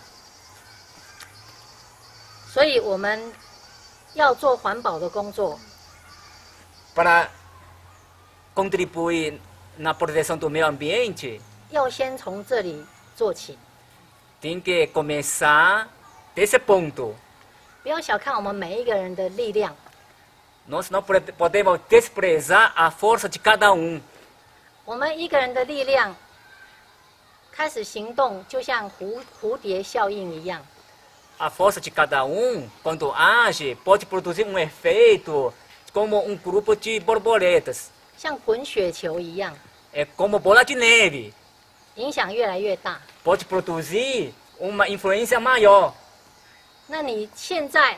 所以我们要做环保的工作，Para contribuir na proteção do meio ambiente, 要先从这里做起。 tem que começar desse ponto. 不要小看我们每一个人的力量， Nós não pode- podemos desprezar a força de cada um. 我们一个人的力量开始行动，就像蝴蝴蝶效应一样。 A força de cada um, quando age, pode produzir um efeito como um grupo de borboletas. 像滚雪球一样，É como bola de neve. 影响越来越大。Pode produzir uma influência maior. 那你现在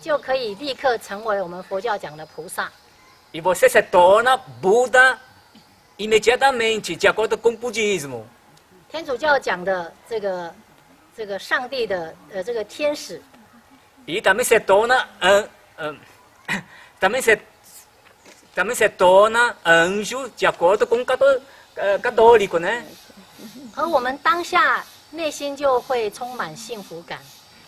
就可以立刻成为我们佛教讲的菩萨。E você se torna Buda imediatamente, de acordo com o budismo. 天主教讲的这个这个上帝的呃这个天使，E também se torna. an- an- também, se, também se torna anjo, de acordo com cató- eh, católico, né? 而我们当下内心就会充满幸福感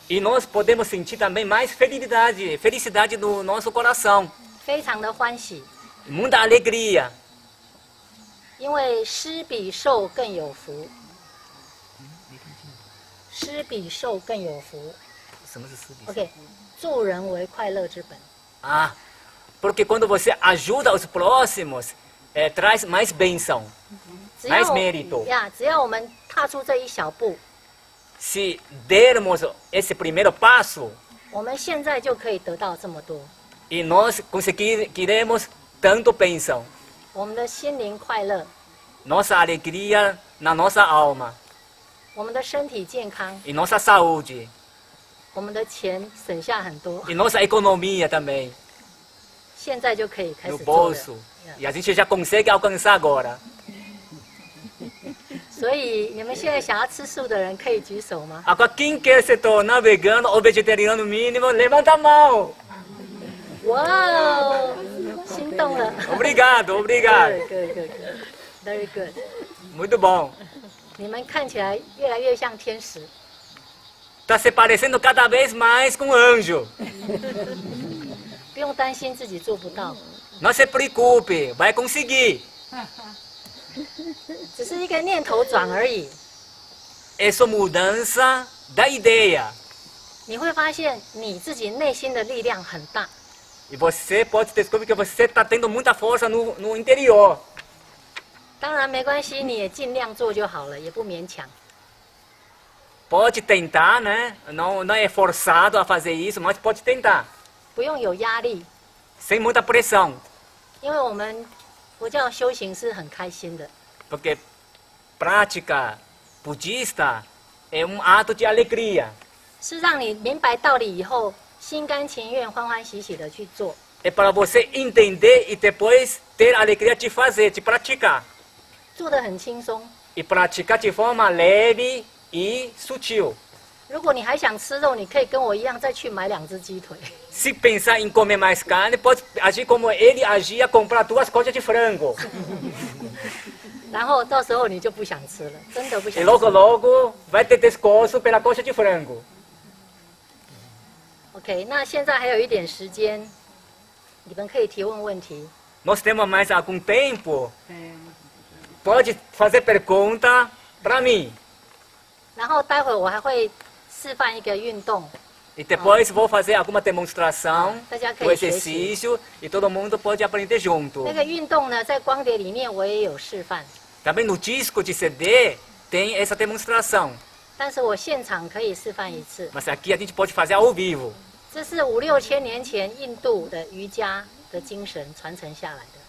，E nós podemos sentir também mais felicidade, felicidade no nosso coração. 非常的欢喜，Muita alegria. 因为施比受更有福，施比受更有福。OK，助人为快乐之本。Ah, Porque quando você ajuda os próximos, é, traz mais bênção, uhum. mais mérito. Se dermos esse primeiro passo, e nós conseguiremos tanto bênção. Nossa alegria na nossa alma. E nossa saúde. E nossa economia também. 现在就可以开 no 始做了。 bolso. E a gente já consegue alcançar agora. 所以你们现在想要吃素的人可以举手吗？ Agora, quem quer se tornar vegano ou vegetariano mínimo, levanta a mão. 哇哦，心动了。 Obrigado, obrigado. Good, good, good, very good。 Muito bom. 你们看起来越来越像天使， Está se parecendo cada vez mais com um anjo. 不用担心自己做不到， Não se preocupe, vai conseguir. 只是一个念头转而已。 É só mudança da ideia. 你会发现你自己内心的力量很大， E você pode descobrir que você está tendo muita força no, no interior. 当然没关系，你也尽量做就好了，也不勉强。 Pode tentar, né? Não, não é forçado a fazer isso, mas pode tentar. 不用有压力， Sem muita pressão. 因为我们佛教修行是很开心的。 Porque prática budista é um ato de alegria. 是让你明白道理以后，心甘情愿、欢欢喜喜的去做。 É para você entender e depois ter a alegria de fazer, de praticar. 做得很轻松。 E praticar de forma leve e sutil. 如果你还想吃肉，你可以跟我一样再去买两只鸡腿。 Se pensar em comer mais carne, pode agir como ele agia, comprar duas coxas de frango. 然后到时候你就不想吃了，真的不 E 想吃。 logo, logo vai ter desgosto pela coxa de frango. OK，那现在还有一点时间，你们可以提问问题。 Nós temos mais algum tempo? Pode fazer pergunta para mim. 然后待会我还会 示范一个运动， E depois vou fazer alguma demonstração 大家可 do 以学习。 exercício e todo mundo pode aprender junto. 那个运动呢，在光碟里面我也有示范， Também no disco de CD tem essa demonstração. 但是我现场可以示范一次。 Mas aqui a gente pode fazer ao vivo. 这是五六千年前印度的瑜伽的精神传承下来的。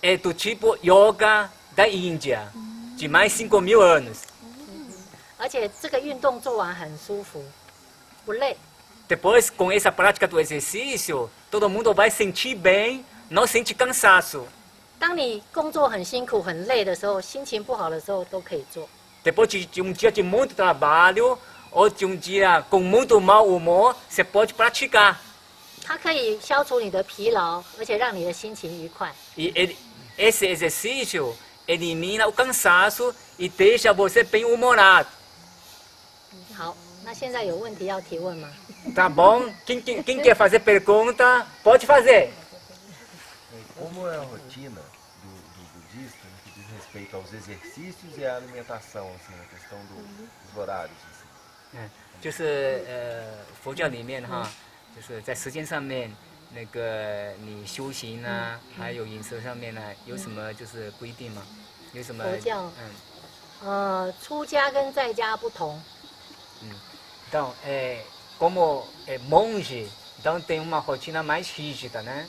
É do tipo yoga da Índia, de mais 5 mil anos. 而且这个运动做完很舒服，不累。 Depois, com essa prática do exercício, todo mundo vai sentir bem, não sente cansaço. 当你工作很辛苦、很累的时候，心情不好的时候都可以做。 Depois de, de um dia de muito trabalho ou de um dia com muito mau humor, você pode praticar. 它可以消除你的疲劳，而且让你的心情愉快。 E ele, esse exercício elimina o cansaço e e deixa você bem humorado. 现在有问题要提问吗？Tá bom? Quem, quem, quem quer fazer pergunta, pode fazer. Como é a rotina do, do budista no que diz respeito aos exercícios e à alimentação, assim, a questão do- dos horários? assim? 嗯，就是呃，佛教里面哈，就是在时间上面，那个你修行啊，还有饮食上面呢，有什么就是规定吗？有什么？佛教嗯，呃，出家跟在家不同，então, é, como é monge, então tem uma rotina mais rígida, né?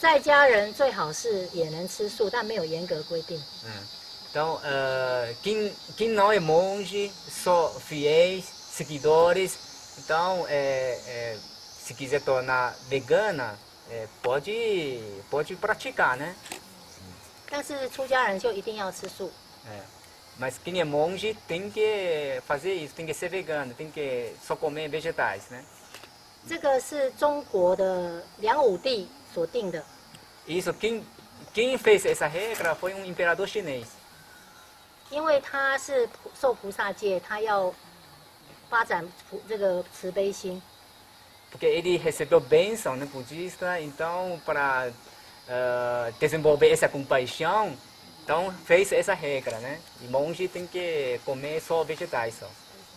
在家人最好是也能吃素，但没有严格规定。 Hum. Então, eh, quem, quem não é monge, só fiéis, seguidores, então, eh, eh, se quiser tornar vegana, eh, pode, pode praticar, né? 但是出家人就一定要吃素。 É. Mas quem é monge tem que fazer isso, tem que ser vegano, tem que só comer vegetais, né? 这个是中国的梁武帝所定的， Isso, quem, quem fez essa regra foi um imperador chinês. 因为他是菩受菩萨戒，他要发展菩这个慈悲心， Porque ele recebeu bênção né, budista, então para eh, desenvolver essa compaixão, então fez essa regra, né? E monge tem que comer só vegetais só.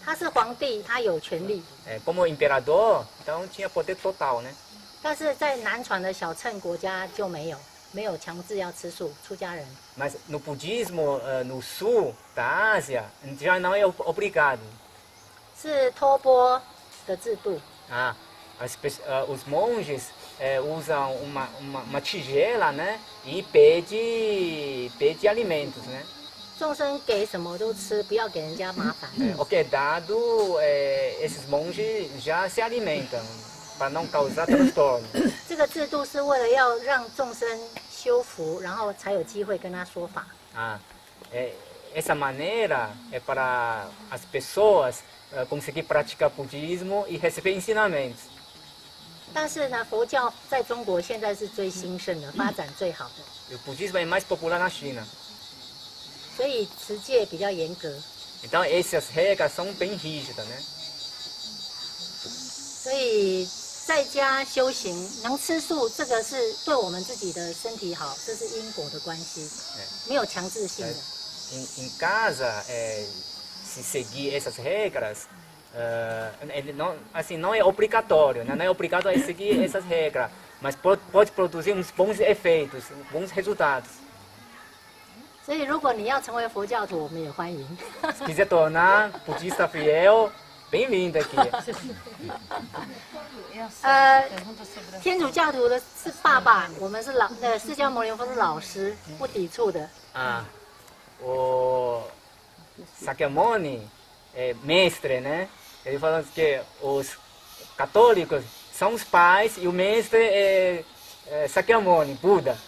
他是皇帝，他有权利。 É, como imperador, então tinha poder total, né? 但是在南传的小乘国家就没有，没有强制要吃素，出家人。 Mas no budismo, eh, no sul da Ásia, já não é ob- obrigado. 是托钵的制度， Ah, as pe- ah, os monges eh, usam uma, uma, uma tigela, né? E pede, pede alimentos, né? 众生给什么都吃，不要给人家麻烦。 É, o que é dado, é, esses monges já se alimentam para não causar transtorno. 这个制度是为了要让众生修福，然后才有机会跟他说法。 Ah, é, essa maneira é para as pessoas eh, conseguir praticar budismo e receber ensinamentos. 但是呢佛教在中国现在是最兴盛的发展最好的。所以持戒比较严格。所以在家修行能吃素这个是对我们自己的身体好这是因果的关系没有强制性的。eh, ele não, assim, não é obrigatório, né? não é obrigado a seguir essas regras, mas pode, pode produzir uns bons efeitos, bons resultados. 所以如果你要成为佛教徒，我们也欢迎。 Se quiser tornar budista fiel, bem-vindo aqui. 呃，天主教徒的是爸爸，我们是老呃释迦牟尼佛是老师，不抵触的。 Ah, o Sakyamuni é mestre, né? Ele falando que os católicos são os pais e o mestre é, é Sakyamuni, Buda.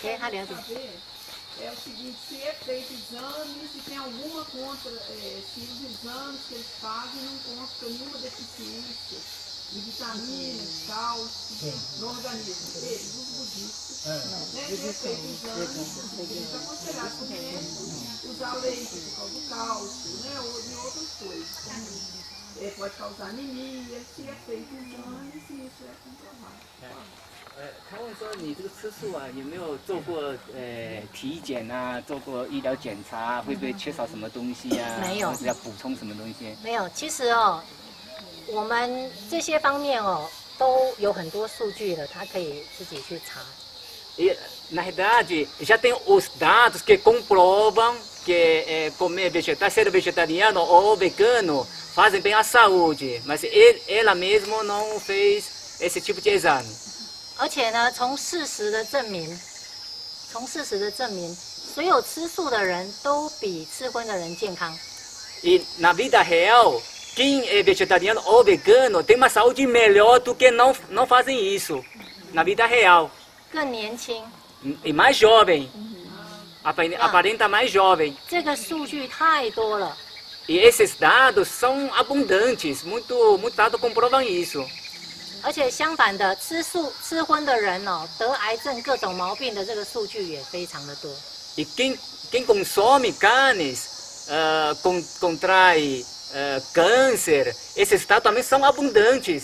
Quer é o seguinte, se é feito exame, se tem alguma contra, é, se os exames que eles fazem não constam nenhuma deficiência de vitaminas, cálcio, no organismo deles, os budistas. 嗯他问说你这个吃素啊有没有做过呃体检啊做过医疗检查啊会不会缺少什么东西啊？没有。要补充什么东西？没有其实哦我们这些方面哦都有很多数据的他可以自己去查。E, na verdade, já tem os dados que comprovam que é, comer vegetal, ser vegetariano ou vegano fazem bem à saúde, mas ele, ela mesma não fez esse tipo de exame. 而且呢，从事实的证明，从事实的证明，所有吃素的人都比吃荤的人健康。 E na vida real, quem é vegetariano ou vegano tem uma saúde melhor do que não, não fazem isso. Na vida real. 更年轻， E mais jovem. Apare- Ah. Aparenta mais jovem. 这个数据太多了。 E esses dados são abundantes. Muito, muito dados comprovam isso. 而且相反的，吃素吃荤的人哦，得癌症各种毛病的这个数据也非常的多。 E quem, quem consome carnes ah, con- contrai ah, câncer. Esses dados também são abundantes.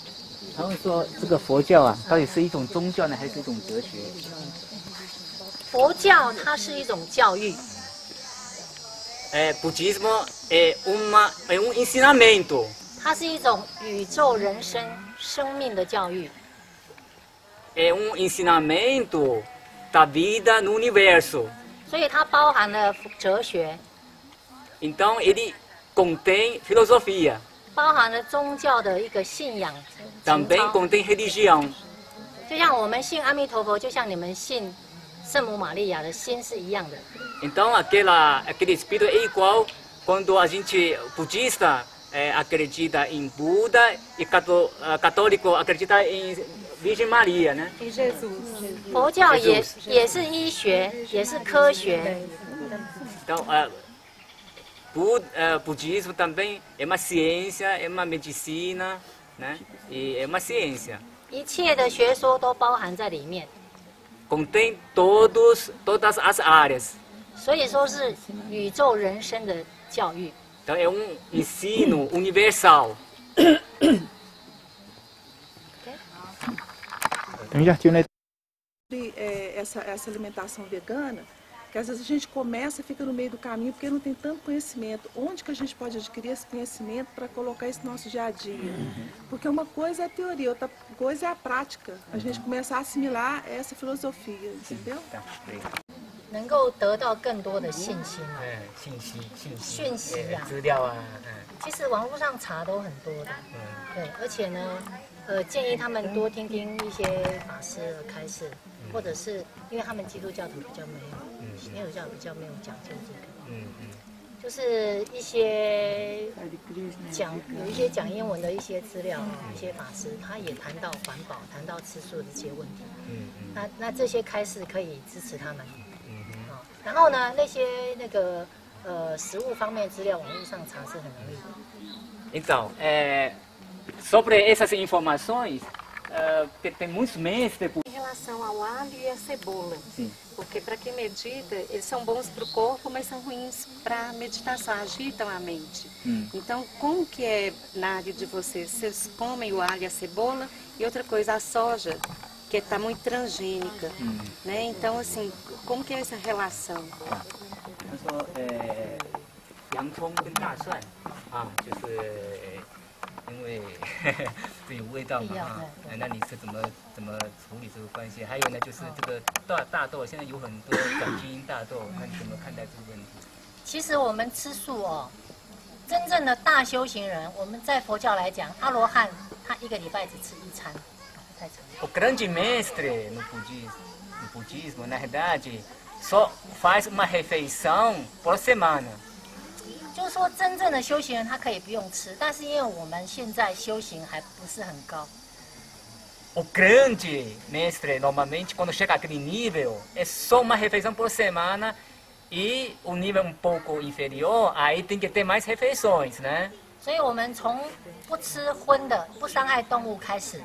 他们说这个佛教啊，到底是一种宗教呢，还是一种哲学？佛教它是一种教育，É, budismo é, uma, é um ensinamento. 它是一种宇宙人生生命的教育。É um ensinamento da vida no universo. 所以它包含了哲学，Então ele contém filosofia, 包含了宗教的一个信仰情 também 操。contém religião. 就像我们信阿弥陀佛，就像你们信圣母玛利亚的心是一样的。Então aquela, aquele espírito é igual quando a gente budista é, acredita em Buda e cató, ah, católico acredita em Virgem Maria, né? 佛教也也是医学，也是科学，Então, ah, ah, Eh, budismo também é uma ciência, é uma medicina, né? E é uma ciência. Contém todos, todas as áreas. Então é um ensino universal. Tem um jardim. Né? Eh, essa, essa alimentação vegana, que às vezes a gente começa e fica no meio do caminho porque não tem tanto conhecimento. Onde que a gente pode adquirir esse conhecimento para colocar isso no nosso dia a dia? Porque uma coisa é a teoria, outra coisa é a prática. A gente começar a assimilar essa filosofia, entendeu? Tá, obrigado. 能够得到更多的信心啊。 É, 信息,信息,讯息啊。资料啊，其实网络上查都很多的，对，而且呢，呃，建议他们多听听一些法师的开示，或者是因为他们基督教徒比较没有， 天主教比较没有讲究这个，嗯嗯就是一些讲有一些讲英文的一些资料，一些法师他也谈到环保，谈到吃素的一些问题，嗯嗯那那这些开示可以支持他们。嗯嗯。好，然后呢，那些那个呃食物方面资料，网络上查是很容易的。Então, é, sobre essas informações, é, tem- tem muitos mestres Em relação ao alho e a cebola, Sim. porque para quem medita, eles são bons para o corpo, mas são ruins para a meditação, agitam a mente. Hum. Então, como que é na área de vocês? Vocês comem o alho e a cebola? E outra coisa, a soja, que está muito transgênica, né? Então, assim, como que é essa relação? 他说，呃，洋葱跟大蒜啊，就是呃 因为 这有味道嘛啊那你是怎么怎么处理这个关系？还有呢，就是这个大大豆，现在有很多转基因大豆，那你怎么看待这个问题？其实我们吃素哦，真正的大修行人，我们在佛教来讲，阿罗汉他一个礼拜只吃一餐，不太长。O grande mestre no budismo, no budismo, na verdade, só faz uma refeição por semana. 就是说，真正的修行人他可以不用吃，但是因为我们现在修行还不是很高，O grande mestre, normalmente, quando chega aquele nível, é só uma refeição por semana e o nível um pouco inferior, aí tem que ter mais refeições, né? 所以我们从不吃荤的、不伤害动物开始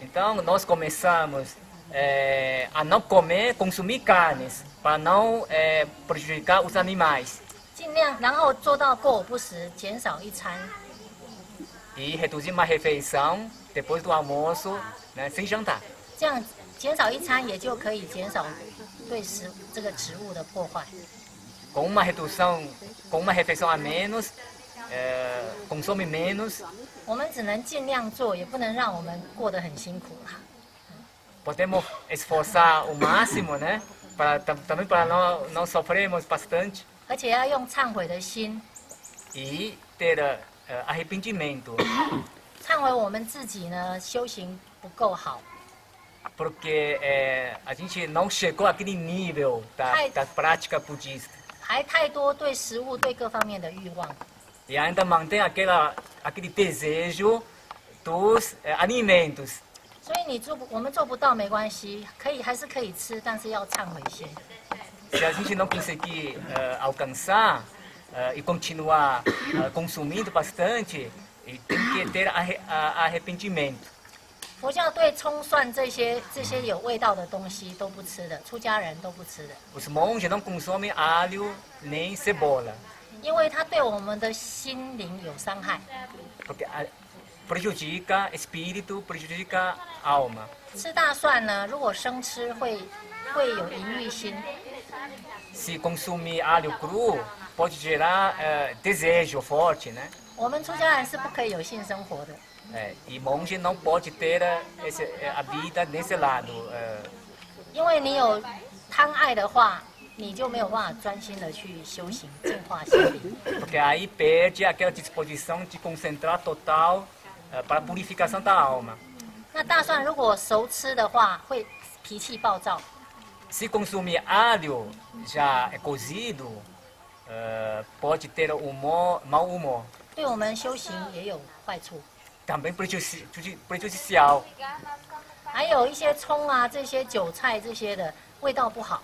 ，Então, nós começamos eh, a não comer, consumir carnes, para não eh, prejudicar os animais 尽量然后做到过午不食，减少一餐。e reduzir uma refeição depois do almoço, né, sem jantar. 这样减少一餐，也就可以减少对食这个植物的破坏。Com uma redução, com uma refeição a menos, eh, consome menos, 我们只能尽量做，也不能让我们过得很辛苦啦。podemos esforçar o máximo, né? Para, tam- também para não, não sofrermos bastante 而且要用忏悔的心，e ter eh, arrependimento. 忏悔我们自己呢修行不不够好，porque é, a gente não chegou àquele nível da, da prática budista. 还太多对食物、对各方面的欲望。E ainda mantém aquela, aquele desejo dos é, alimentos. 所以你做不，我们做不到没关系，可以还是可以吃，但是要忏悔先。Se a gente não conseguir eh, alcançar eh, e continuar eh, consumindo bastante, e tem que ter arre- a- arrependimento. 佛教对葱蒜这些这些有味道的东西都不吃的，出家人都不吃的， Os monges não consomem alho nem cebola, 因为它对我们的心灵有伤害。 porque ah, prejudica espírito, prejudica alma. 吃大蒜呢，如果生吃会会有淫欲心， Se consumir alho cru, pode gerar eh, desejo forte, né? 我们出家人是不可以有性生活的。 Eh, e monge não pode ter eh, esse, eh, a vida nesse lado. eh, 因为你有贪爱的话，你就没有办法专心的去修行、净化心灵。 Porque aí perde aquela disposição de concentrar total eh, para a purificação da alma. 那大蒜如果熟吃的话，会脾气暴躁， Se consumir alho já é cozido, eh, pode ter humor, mau humor. 对我们修行也有坏处。 Também prejudici- prejudici- prejudicial. 还有一些葱啊，这些韭菜这些的味道不好，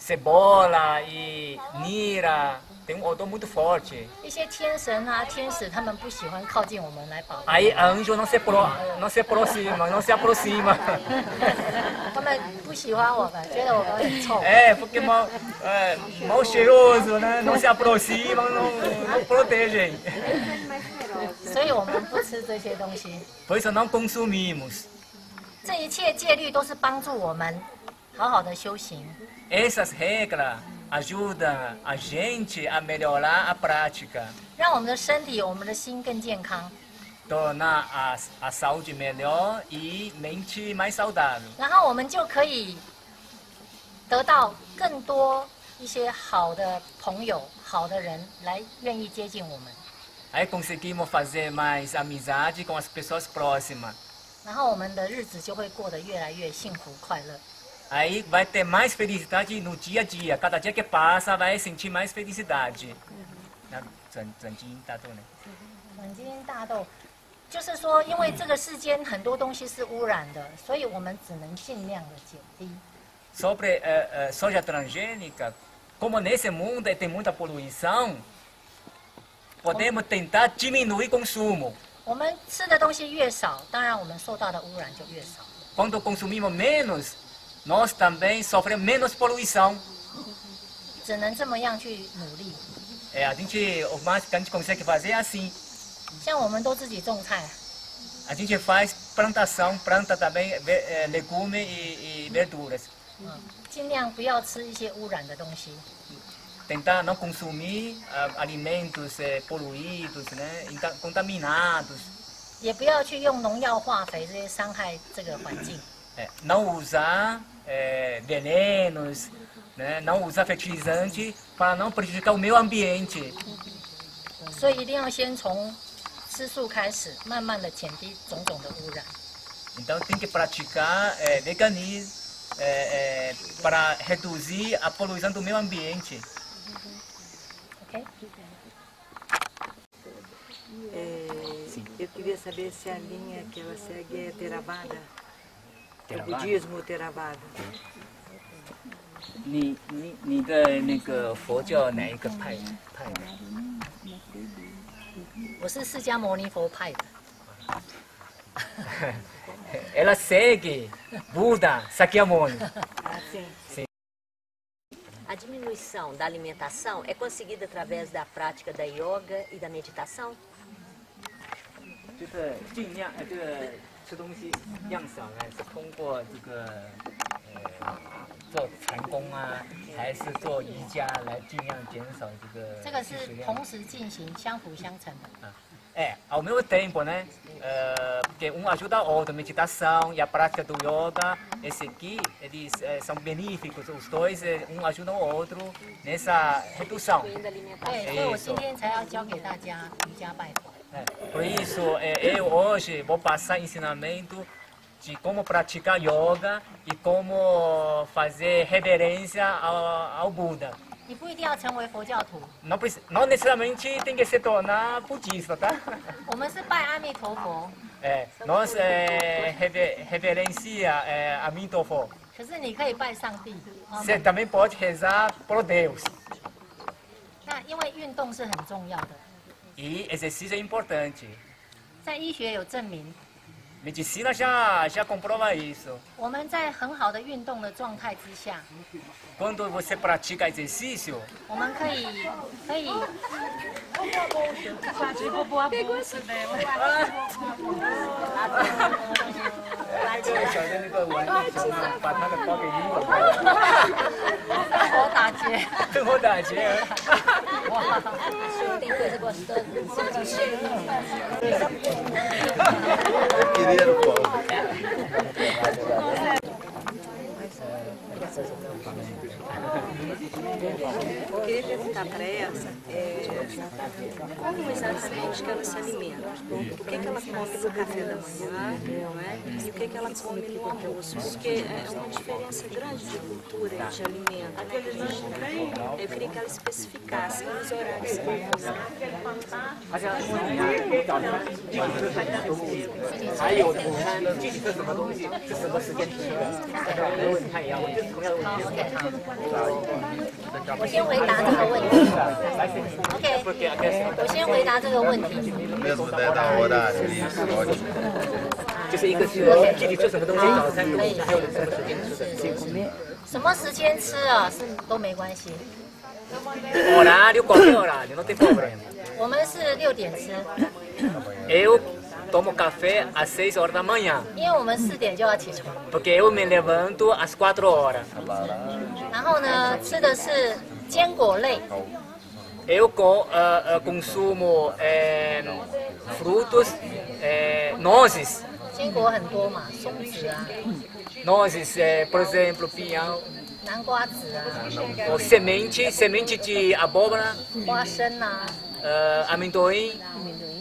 Cebola e nira tem um odor muito forte. 一些天神啊、天使他们不喜欢靠近我们来保护， Aí anjo não se, pro, não se aproxima, não se aproxima. 他们不喜欢我们，觉得我们很臭。 É, porque mal, é, mal cheiroso, né? Não se aproxima, não, não protegem. 所以我们不吃这些东西。 Por isso não consumimos. 这一切戒律都是帮助我们好好的修行。 Essas regras ajudam a gente a melhorar a prática, 让我们的身体、我们的心更健康， tornar a, a saúde melhor e mente mais saudável. 然后我们就可以得到更多一些好的朋友、好的人来愿意接近我们， Aí conseguimos fazer mais amizade com as pessoas próximas. 然后我们的日子就会过得越来越幸福快乐。 Aí vai ter mais felicidade no dia a dia. Cada dia que passa vai sentir mais felicidade. Na- 转转基因大豆呢？转基因大豆，就是说，因为这个世间很多东西是污染的，所以我们只能尽量的减低。 Sobre eh, eh, soja transgênica, como nesse mundo tem muita poluição, podemos tentar diminuir o consumo. 我们吃的东西越少，当然我们受到的污染就越少。 Quando consumimos menos, nós também sofremos menos poluição. É, a gente, o mais que a gente consegue fazer é assim. A gente faz plantação, planta também é, legumes e, e verduras. Tentar não consumir uh, alimentos é, poluídos, né, contaminados. É, não usar é, venenos, né, não usar fertilizante para não prejudicar o meio ambiente. 所以一定要先从吃素开始，慢慢的减低种种的污染。 Então tem que praticar é, veganismo é, é, para reduzir a poluição do meio ambiente. OK， É, eu queria saber se a linha que ela segue é Theravada. O Theravada? budismo Theravada. 你你你的那个佛教哪一个派派的？我是释迦牟尼佛派的。 Ela segue Buda Sakyamuni. A diminuição da alimentação é conseguida através da prática da yoga e da meditação? 就是尽量呃，这个 吃东西量少呢，是通过这个呃做禅功啊，还是做瑜伽来尽量减少这个这个是进食量同时进行，相辅相成的。 É, ao mesmo tempo, né? eh, porque um ajuda o outro, a meditação e a prática do yoga, esse aqui, eles eh, são benéficos, os dois, eh, um ajuda o outro nessa redução. Incluindo a alimentação. 对， É 所以我 isso. 今天才要教给大家瑜伽拜佛。 É, por isso, eh, eu hoje vou passar ensinamento de como praticar yoga e como fazer reverência ao, ao Buda. 你不一定要成为佛教徒， Não, preci- não necessariamente tem que se tornar budista, tá? 我们是拜阿弥陀佛， É, nós é, rever, reverencia é, a Mintofo. 可是你可以拜上帝。哦 Você também pode rezar por Deus. 那因为运动是很重要的， E exercício é importante. 在医学有证明， Medicina já, já comprova isso. 我们在很好的运动的状态之下， quando você pratica exercício... Pegou essa dela. Tem coisa gostosa. Queria o pau. Eu queria perguntar para ela é, como exatamente que ela se alimenta. O que, que ela come no café da manhã não é? e o que, que ela come no almoço. Porque é uma diferença grande de cultura e de alimento. Eu queria que ela especificasse os horários que ela usa. 好，OK，好。我先回答这个问题，OK，我先回答这个问题。就是一个是具体做什么东西？我有什么时间吃啊？是都没关系。好啦，你光聊啦，你都等不了。我们是六点吃。哎呦。tomo café às 6 horas da manhã. Porque eu me levanto às 4 horas. Eu consumo é, frutos, eh, é, nozes. Nozes, é, eh, por exemplo, pinhão. Ou semente, semente de abóbora. Uh, amendoim.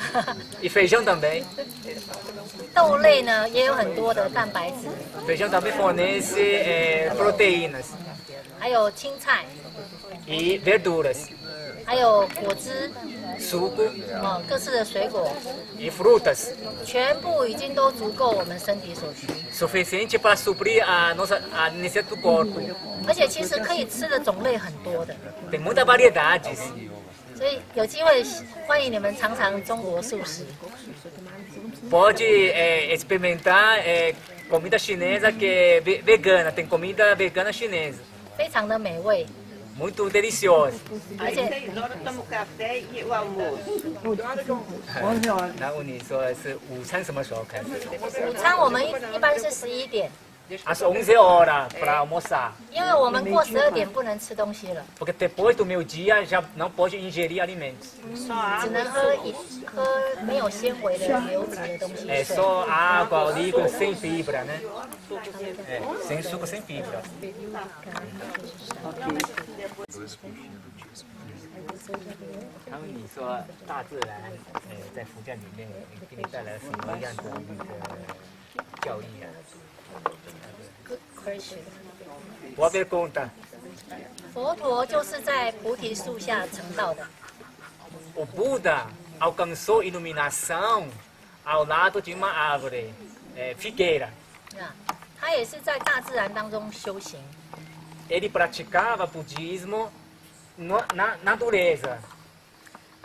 E feijão também. Então, feijão também fornece é, proteínas. E verduras. Suco. E frutas. Suficiente para suprir a nossa a necessidade do corpo. Tem muitas variedades. 所以有机会欢迎你们尝尝中国素食。Pode eh, experimentar eh, comida chinesa que é ve- vegana, tem comida vegana chinesa, 非常的美味，muito deliciosa. 而且 horas toma o café e o almoço. 然后你说是午餐什么时候开始？午餐我们一一般是十一点，às 11 horas para almoçar. Porque depois do meu dia já não pode ingerir alimentos. Só. É só água, líquido sem fibra, né? É, sem suco, sem fibra. Okay. 们你说大自然，呃，在佛陀就是在菩提树下成道的，O Buda alcançou iluminação ao lado de uma árvore, figueira. 啊，他也是在大自然当中修行。Ele praticava budismo na natureza.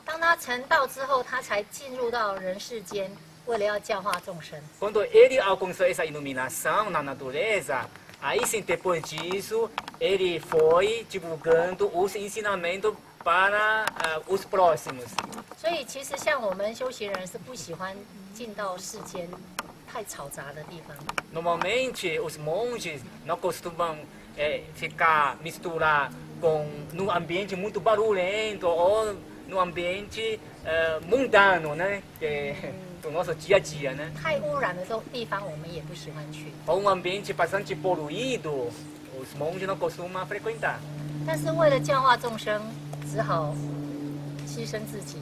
当他成道之后，他才进入到人世间，为了要教化众生。 Quando ele alcançou essa iluminação na natureza, aí sim, depois disso, ele foi divulgando os ensinamentos para ah, os próximos. 所以其实像我们修行人是不喜欢进到世间太嘈杂的地方。 Normalmente, os monges não costumam eh, ficar, misturar com num ambiente muito barulhento ou no ambiente eh, mundano, né? Que 太污染的都地方，我们也不喜欢去。Um ambiente bastante poluído, os monges não costumam frequentar. 但是为了教化众生，只好牺牲自己。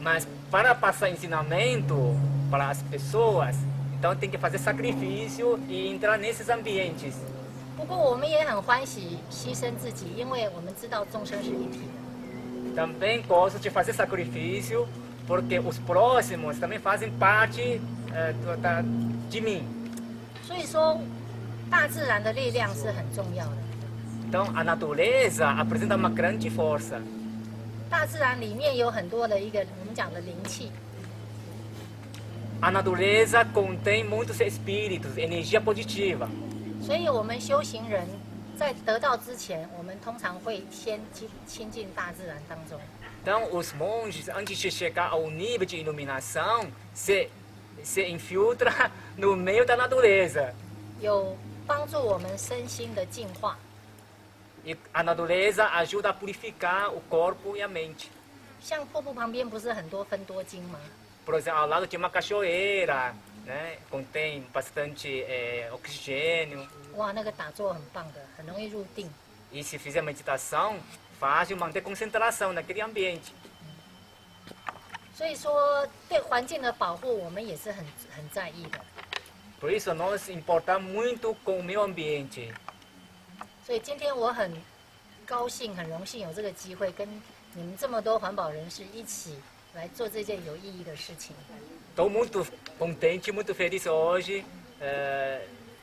Mas para passar ensinamento para as pessoas, então tem que fazer sacrifício e entrar nesses ambientes. 不过我们也很欢喜牺牲自己，因为我们知道众生是一体的。Também gosto de fazer sacrifício porque os próximos também fazem parte eh, do- da- de mim. 所以说，大自然的力量是很重要的。 Então a natureza apresenta uma grande força. 大自然里面有很多的一个我们讲的灵气， A natureza contém muitos espíritos, energia positiva. 所以我们修行人在得到之前，我们通常会先亲亲近大自然当中。 então, os monges, antes de chegar ao nível de iluminação, se, se infiltra no meio da natureza. E a natureza ajuda a purificar o corpo e a mente. Por exemplo, ao lado de uma cachoeira, né, contém bastante é, oxigênio. E se fizer meditação, fácil manter concentração naquele ambiente. 所以说，对环境的保护，我们也是很很在意的。Por isso, nós importamos muito com o meio ambiente. 所以今天我很高兴、很荣幸有这个机会，跟你们这么多环保人士一起来做这件有意义的事情。Estou muito contente, muito feliz hoje eh,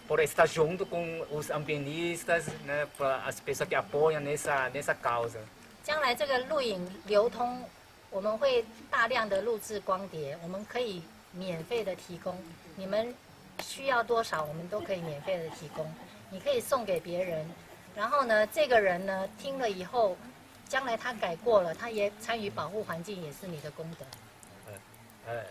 por estar junto com os ambientistas, né, para as pessoas que apoiam nessa, nessa causa. 将来这个录影流通，我们会大量的录制光碟，我们可以免费的提供。你们需要多少，我们都可以免费的提供。你可以送给别人，然后呢，这个人呢听了以后，将来他改过了，他也参与保护环境，也是你的功德。Eh,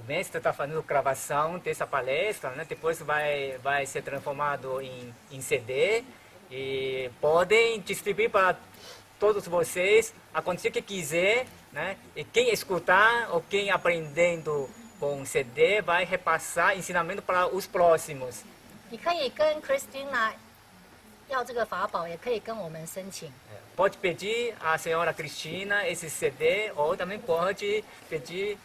o mestre está fazendo gravação dessa palestra, né, depois vai, vai ser transformado em, em CD e podem distribuir para todos vocês, acontecer o que quiser, né, e quem escutar ou quem aprendendo com CD vai repassar ensinamento para os próximos. 你可以跟 Christina 要这个法宝，也可以跟我们申请。 Pode pedir à senhora Cristina esse CD ou também pode pedir eh,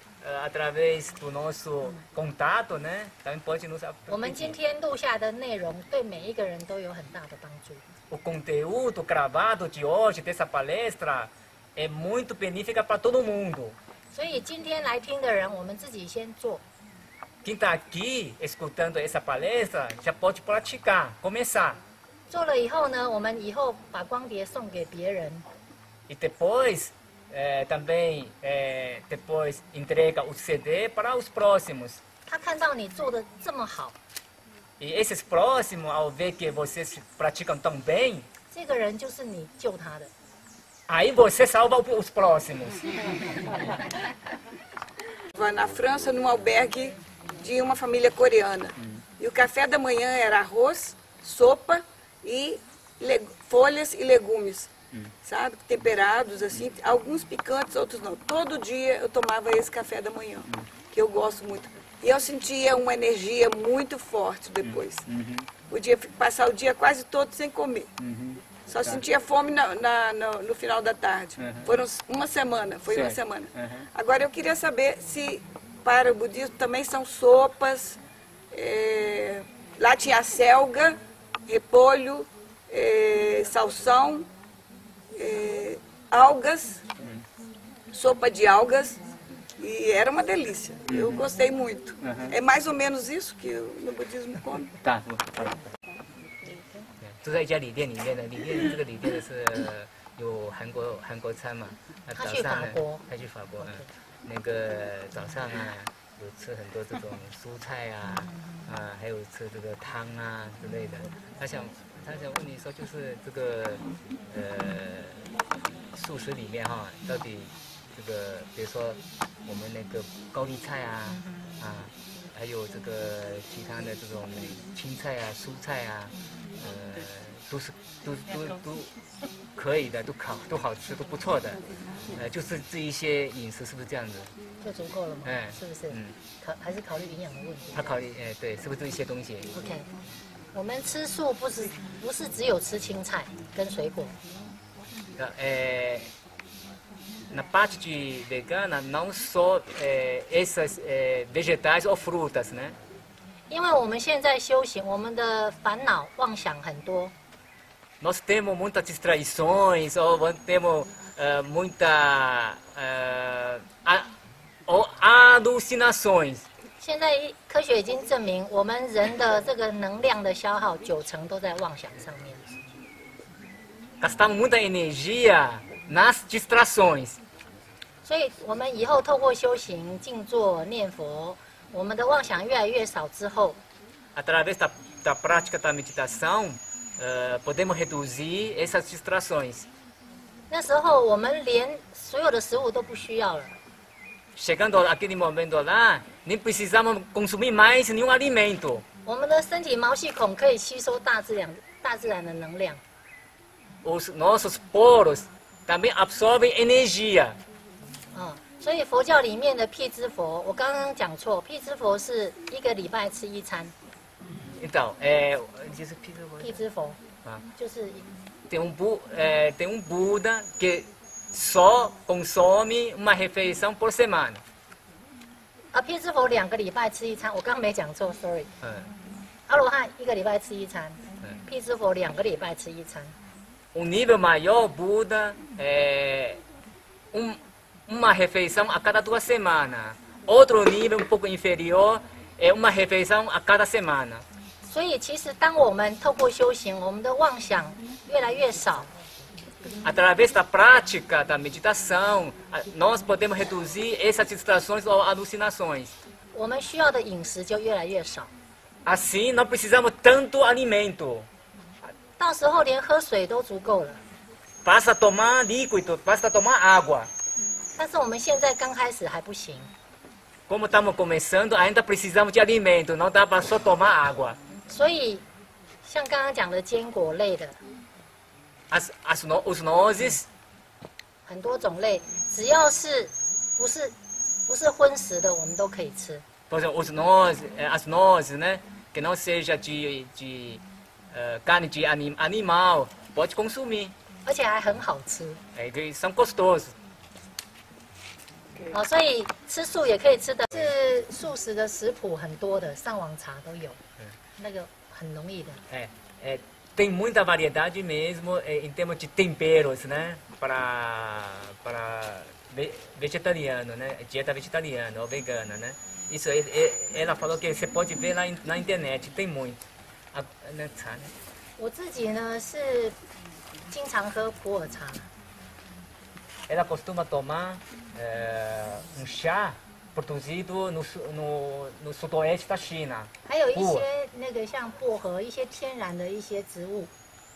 através do nosso contato, né? Também pode nos 我们今天录下的内容对每一个人都有很大的帮助。 O conteúdo gravado de hoje dessa palestra é muito benéfica para todo mundo. 所以今天来听的人，我们自己先做。 Quem está aqui escutando essa palestra já pode praticar, começar. 做了以后呢，我们以后把光碟送给别人， E depois é, também é, depois entrega o CD para os próximos. E esses próximos, ao ver que vocês praticam tão bem, aí você salva os próximos. Estava na França, num albergue de uma família coreana. Uhum. E o café da manhã era arroz, sopa e folhas e legumes sabe? Temperados, assim, alguns picantes, outros não. Todo dia eu tomava esse café da manhã, que eu gosto muito. E eu sentia uma energia muito forte depois. Podia fi- passar o dia quase todo sem comer. Só sentia fome na- na- no, no final da tarde. Foram uma semana, foi uma semana. Agora eu queria saber se para o budismo também são sopas, eh, lá tinha selga, repolho, eh, salsão, eh, algas, sopa de algas. E era uma delícia. Eu gostei muito. É mais ou menos isso que o- no budismo come. 大住在一家旅店里面的，里面这个旅店的是有韩国韩国餐嘛，那他去早上呢法国，他去法国，嗯，那个早上啊有吃很多这种蔬菜啊，啊还有吃这个汤啊之类的。他想 他想问你说，就是这个呃素食里面哈，到底这个比如说我们那个高丽菜啊啊。还有这个其他的这种青菜啊、蔬菜啊，呃，都是都都都可以的，都好都好吃，都不错的。呃，就是这一些饮食是不是这样子？就足够了嘛？哎是不是？嗯，考还是考虑营养的问题。他考虑，哎，对，是不是这一些东西？OK，我们吃素不是不是只有吃青菜跟水果，É, na parte de vegana, não só é, essas é, vegetais ou frutas, né? 因为我们现在修行，我们的烦恼妄想很多，Nós temos muitas distrações, ou temos eh, muita eh, a- ou alucinações. 现在科学已经证明，我们人的这个能量的消耗九成都在妄想上面。Muita energia nas distrações. 所以，我们以后透过修行、静坐、念佛，我们的妄想越来越少之后，Através da, da prática da meditação, eh, podemos reduzir essas distrações. 那时候我们连所有的食物都不需要了。Chegando aquele momento lá, nem precisamos consumir mais nenhum alimento. 我们的身体毛细孔可以吸收大自然、大自然的能量。Os nossos poros também absorvem energia. 啊、所以佛教里面的辟支佛，我刚刚讲错，辟支佛是一个礼拜吃一餐，Então, é, diz aqui, 辟支佛 ah, 就是 tem, um, Bu- é, tem um Buda que só consome uma refeição por semana. 啊，辟支佛两个礼拜吃一餐，我刚刚没讲错，sorry。 É, 阿罗汉一个礼拜吃一餐，嗯辟支佛两个礼拜吃一餐。 Um nível maior, Buda, é um, uma refeição a cada duas semanas. Outro nível um pouco inferior é uma refeição a cada semana. 所以其实当我们透过修行，我们的妄想越来越少， Através da prática da meditação, a- nós podemos reduzir essas distrações ou alucinações. 我们需要的饮食就越来越少。 Assim, não precisamos tanto alimento. 到时候连喝水都足够了。 Basta tomar líquido, basta tomar água. 但是我们现在刚开始还不行， Como estamos começando, ainda precisamos de alimento, não dá para só tomar água. 所以像刚刚讲的坚果类的 很多种类，只要是不是不是荤食的，我们都可以吃。por exemplo, os nozes, eh, as nozes, né? Que não seja de, de eh, carne de anim, animal, pode consumir. 而且还很好吃 É, que são gostosos. 哦，所以吃素也可以吃的。是素食的食谱很多的，上网查都有，那个很容易的。É, é, tem muita variedade mesmo é, em termos de temperos, né? Para, para ve- vegetariano, né? Dieta vegetariana ou vegana, né? Isso, é- é- ela falou que você pode ver lá in- na internet, tem muito. A, né, tá, né? 我自己呢是经常喝普洱茶， Ela costuma tomar é, um chá produzido no, no, no sudoeste da China.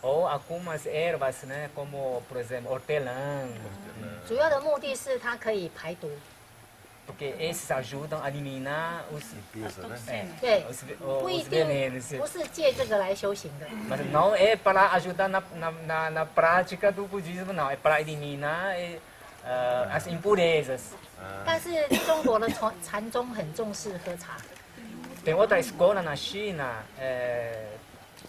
Ou algumas ervas, né, como, por exemplo, hortelã. Porque esses ajudam a eliminar os, Limpeza, né? é, os, os venenos. Mas não é para ajudar na, na, na, na prática do budismo, não. É para eliminar... É, ah, as impurezas. 但是中国的禅禅宗很重视喝茶，Tem outra escola na China, eh,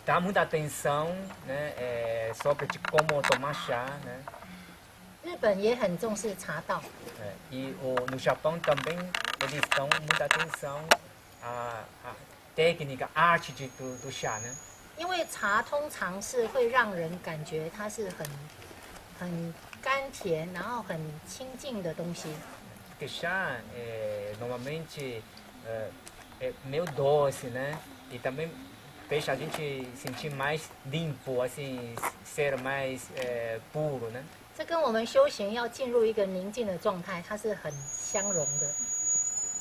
dá muita atenção né, eh, sobre de como tomar chá. Né? 日本也很重视茶道。Eh, e o, no Japão também eles dão muita atenção à, à técnica, à arte de, do, do chá. Né? 因为茶通常是会让人感觉它是很很甘甜，然后很清净的东西。 Porque chá é, normalmente é, é meio doce, né? E também deixa a gente sentir mais limpo, assim, ser mais é, puro, né? 这跟我们修行要进入一个宁静的状态，它是很相融的。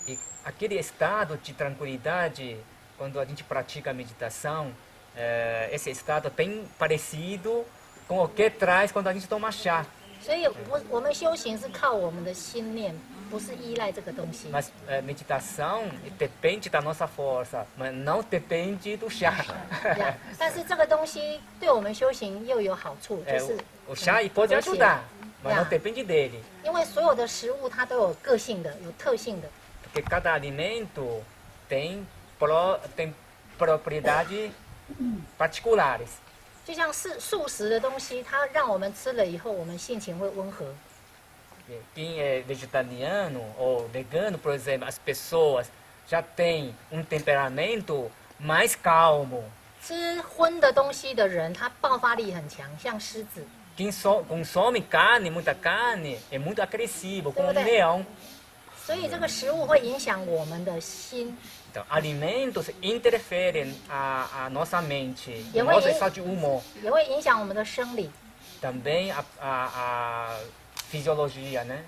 E aquele estado de tranquilidade, quando a gente pratica a meditação, é, esse estado é bem parecido com o que traz quando a gente toma chá. 所以我我们修行是靠我们的心念不是依赖这个东西。Mas eh, meditação depende da nossa força, mas não depende do chá. 呀但是这个东西对我们修行又有好处，就是 o, o chá pode 和谐 ajudar, mas não depende dele. 因为所有的食物它都有个性的，有特性的。Porque cada alimento tem, pro, tem propriedades particulares. 就像是素食的东西，它让我们吃了以后，我们性情会温和。Quem é vegetariano ou vegano, por exemplo, as pessoas já têm um temperamento mais calmo. 吃荤的东西的人，他爆发力很强，像狮子。Quem so, consome carne, muita carne, é muito agressivo, como um leão. 所以这个食物会影响我们的心，Então, alimentos interferem a, a nossa mente, Eu o nosso vou- estado de humor. 也会影响我们的生理。 Também a, a, a fisiologia, né?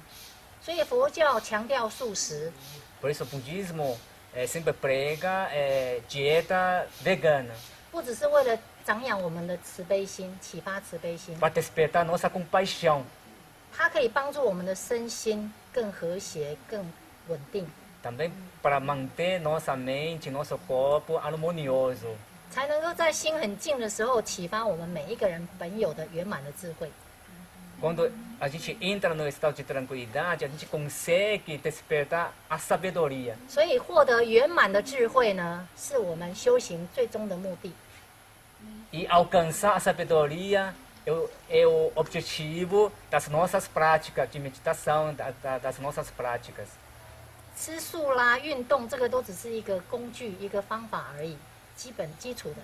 所以佛教强调素食， Por isso o budismo eh, sempre prega eh, dieta vegana, 不只是为了长养我们的慈悲心，启发慈悲心， para despertar nossa compaixão. 它可以帮助我们的身心更和谐、更稳定， Também para manter nossa mente, nosso corpo harmonioso. 才能够在心很静的时候启发我们每一个人本有的圆满的智慧。 Quando a gente entra no estado de tranquilidade, a gente consegue despertar a sabedoria. 所以获得圆满的智慧呢，是我们修行最终的目的。 E alcançar a sabedoria é o, é o objetivo das nossas práticas de meditação, da- da- das nossas práticas. 吃素啦、运动，这个都只是一个工具、一个方法而已，基本基础的。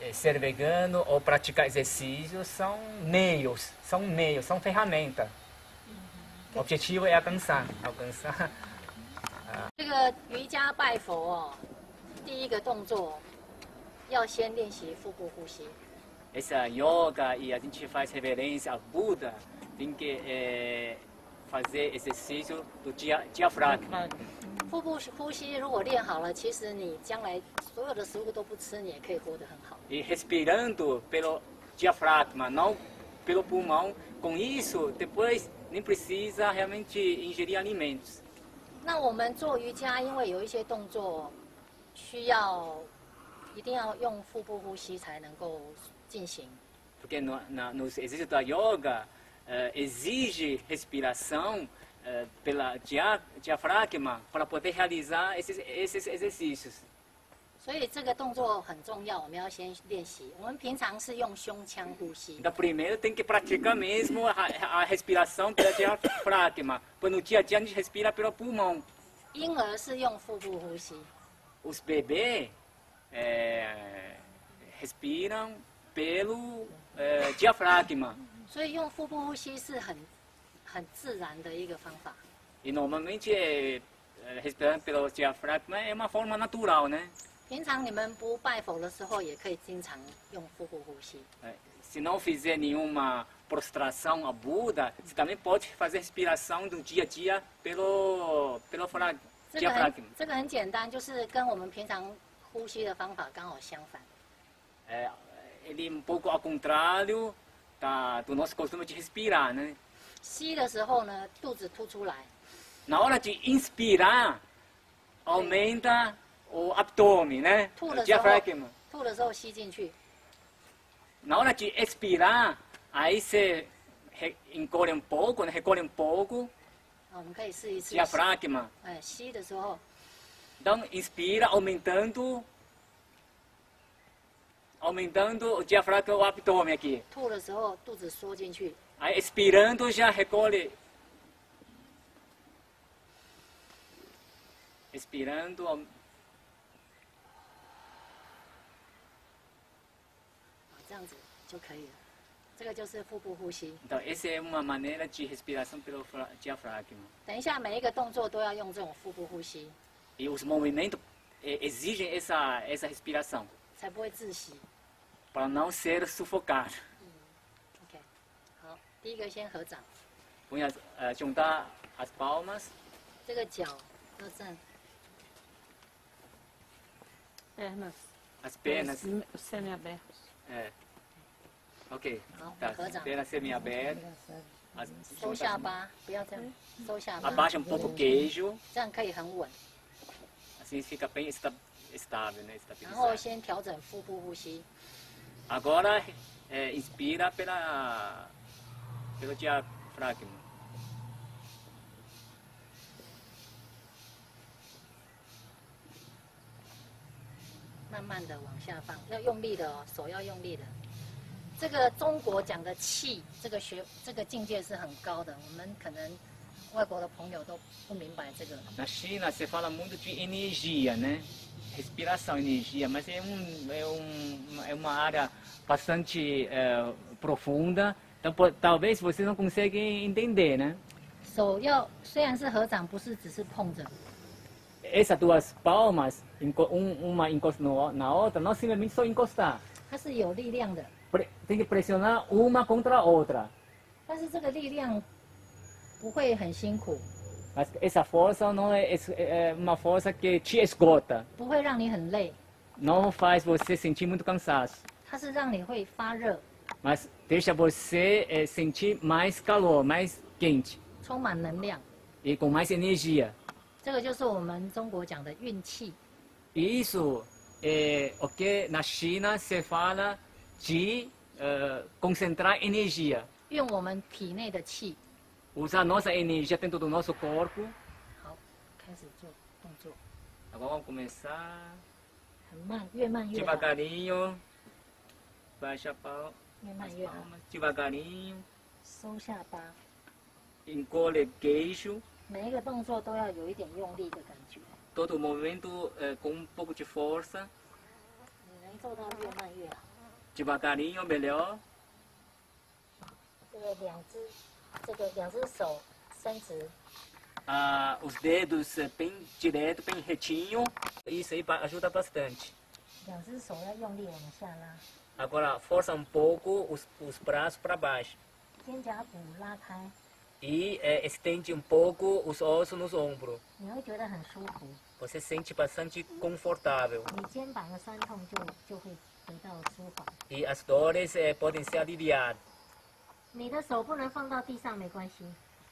É, ser vegano ou praticar exercícios são meios, são meios, são ferramentas. O objetivo é alcançar, alcançar 这个瑜伽拜佛哦，第一个动作要先练习腹部呼吸。essa yoga e a gente faz reverência a Buda, tem que eh, fazer exercício do dia, diafragma. 腹部呼吸如果练好了，其实你将来所有的食物都不吃，你也可以活得很好。E respirando pelo diafragma, não pelo pulmão. Com isso, depois nem precisa realmente ingerir alimentos. 那我们做瑜伽，因为有一些动作需要一定要用腹部呼吸才能够进行。Porque no, na, nos exercícios da yoga eh, exige respiração eh, pela dia, diafragma para poder realizar esses, esses exercícios. 所以这个动作很重要，我们要先练习。我们平常是用胸腔呼吸， Então, primeiro tem que praticar mesmo a, a respiração pela diafragma, pois no dia a dia a gente respira pelo pulmão. 婴儿是用腹部呼吸。 Os bebês eh, respiram pelo eh, diafragma. 所以用腹部呼吸是很很自然的一个方法。E normalmente eh, eh, respirando pelo diafragma é uma forma natural, né? 平常你们不拜佛的时候，也可以经常用腹部呼吸。Eh, Se não fizer nenhuma prostração a Buda, você também pode fazer respiração do dia a dia pelo, pelo fra- 这个很 diafragma. 这个很简单，就是跟我们平常呼吸的方法刚好相反。É, ele um pouco ao contrário da, do nosso costume de respirar, né? 吸的时候呢，肚子凸出来； Na hora de inspirar, aumenta o abdômen, né? 吐 O 的时候 diafragma.，吐的时候吸进去， Na hora de expirar, aí você re- encolhe um pouco, né? recolhe um pouco, 啊我们可以试一次。 diafragma. 哎，吸的时候， Então, inspira aumentando, aumentando o diafragma, o abdômen aqui. 吐的时候肚子缩进去， Aí expirando já recolhe. Expirando, aum- 啊这样子就可以了。这个就是腹部呼吸。 então essa é uma maneira de respiração pelo fra- diafragma. 等一下每一个动作都要用这种腹部呼吸， E os movimentos eh, exigem essa, essa respiração 才不会窒息。 para não ser sufocado. OK，好，第一个先合掌， Põe as, eh, juntar as palmas, 这个脚要站， Pernas as pernas. semi-abertas. É. Ok. Não, Tá, coisa. pernas semi-abertas. A- 收下巴，不要这样，收下巴， Abaixa um pouco o queijo, 这样可以很稳。 assim fica bem esta- estável, né? 然后 Estabilizado. 先调整腹部呼吸， Agora eh, inspira pela, pelo diafragma. 慢慢的往下放，要用力的哦，手要用力的。这个中国讲的气，这个学这个境界是很高的，我们可能外国的朋友都不明白这个。Na China se fala muito de energia, né? Respiração, energia, mas é, um, é, um, é uma área bastante eh, profunda, então po- talvez vocês não conseguem entender, né? 手要虽然是合掌，不是只是碰着， Essas duas palmas, enco- um- uma encosta no- na outra, não simplesmente só encostar. 它是有力量的， Pre- Tem que pressionar uma contra a outra. 但是这个力量不会很辛苦， Mas essa força não é, es- é uma força que te esgota, 不会让你很累， não faz você sentir muito cansaço, 它是让你会发热， mas deixa você eh, sentir mais calor, mais quente 充满能量。 e com mais energia. 这个就是我们中国讲的运气。 E isso é o que na China se fala de eh, concentrar energia, 用我们体内的气。 usar nossa energia dentro do nosso corpo. 好，开始做动作， Agora vamos começar 很慢，越慢越好， devagarinho, baixa a palma, 越慢越好。 devagarinho, 收下巴， encolhe queixo. 每一个动作都要有一点用力的感觉。 todo movimento eh, com um pouco de força, 你能做到越慢越好。 devagarinho melhor. 这个两只， 这个两只手伸直， Ah, os dedos eh, bem direto, bem retinho. Isso aí ba- ajuda bastante. 两只手要用力往下拉， Agora força um pouco os, os braços para baixo 肩胛骨拉开， e eh, estende um pouco os ossos nos ombros. 你会觉得很舒服， Você sente bastante confortável 你肩膀的酸痛就就会得到舒缓。 e as dores eh, podem ser aliviadas. 你的手不能放到地上没关系，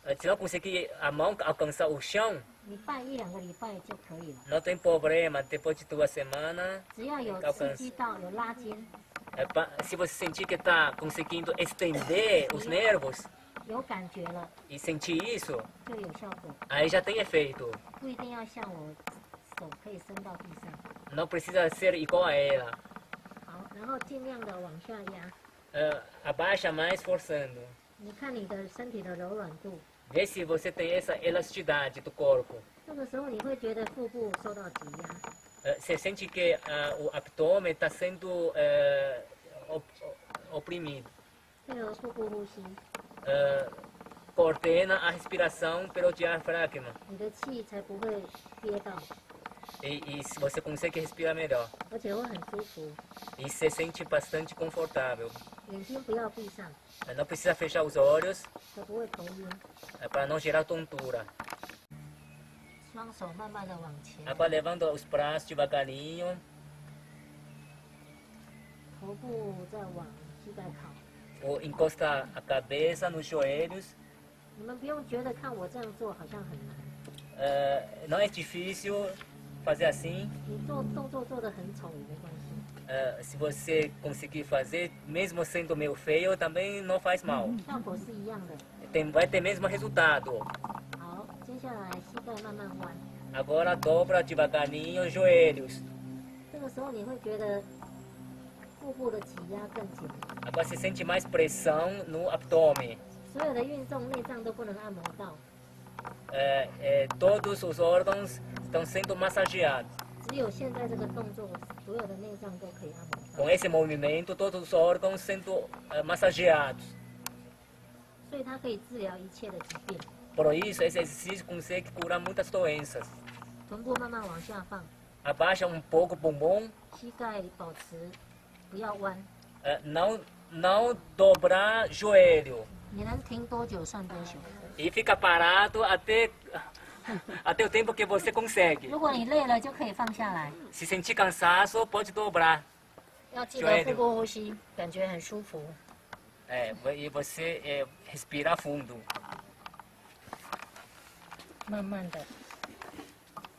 Eh, Se não conseguir a mão alcançar o chão, 你拜一两个礼拜就可以了。 não tem problema. Depois de duas semanas, 只要有刺 alcança. 激到有拉筋， É pa- se você sentir que está conseguindo estender os nervos 有感觉了 e sentir isso, 就有效果， aí já tem efeito. 不一定要像我手可以伸到地上。 Não precisa ser igual a ela. uh, abaixa mais forçando. Vê se você tem essa elasticidade do corpo. Ah, você sente que uh, o abdômen está sendo uh, op oprimido. coordena a respiração pelo diafragma. E, e você consegue respirar melhor. E você sente bastante confortável. Não precisa fechar os olhos para não gerar tontura. Agora levando os braços devagarinho. Ou encostar a cabeça nos joelhos. Uh, não é difícil fazer assim. Uh, se você conseguir fazer, mesmo sendo meio feio, também não faz mal. Tem, vai ter mesmo resultado. Agora dobra devagarinho os joelhos. Agora você sente mais pressão no abdômen. É, é, todos os órgãos estão sendo massageados. 只有现在这个动作，所有的内脏都可以按摩 Com 到， esse movimento, todos os órgãos sendo eh, massageados. 所以它可以治疗一切的疾病。 Por isso, esse exercício consegue curar muitas doenças. 臀部慢慢往下放， Abaixa um pouco o bumbum, 膝盖保持不要弯。 eh, não, não dobrar joelho. 你能停多久算多久。 E fica parado até, até o tempo que você consegue. 如果你累了，就可以放下来。 Se sentir cansaço, pode dobrar. 要记得腹部呼吸，感觉很舒服。 É, e você é, respira fundo. 慢慢的，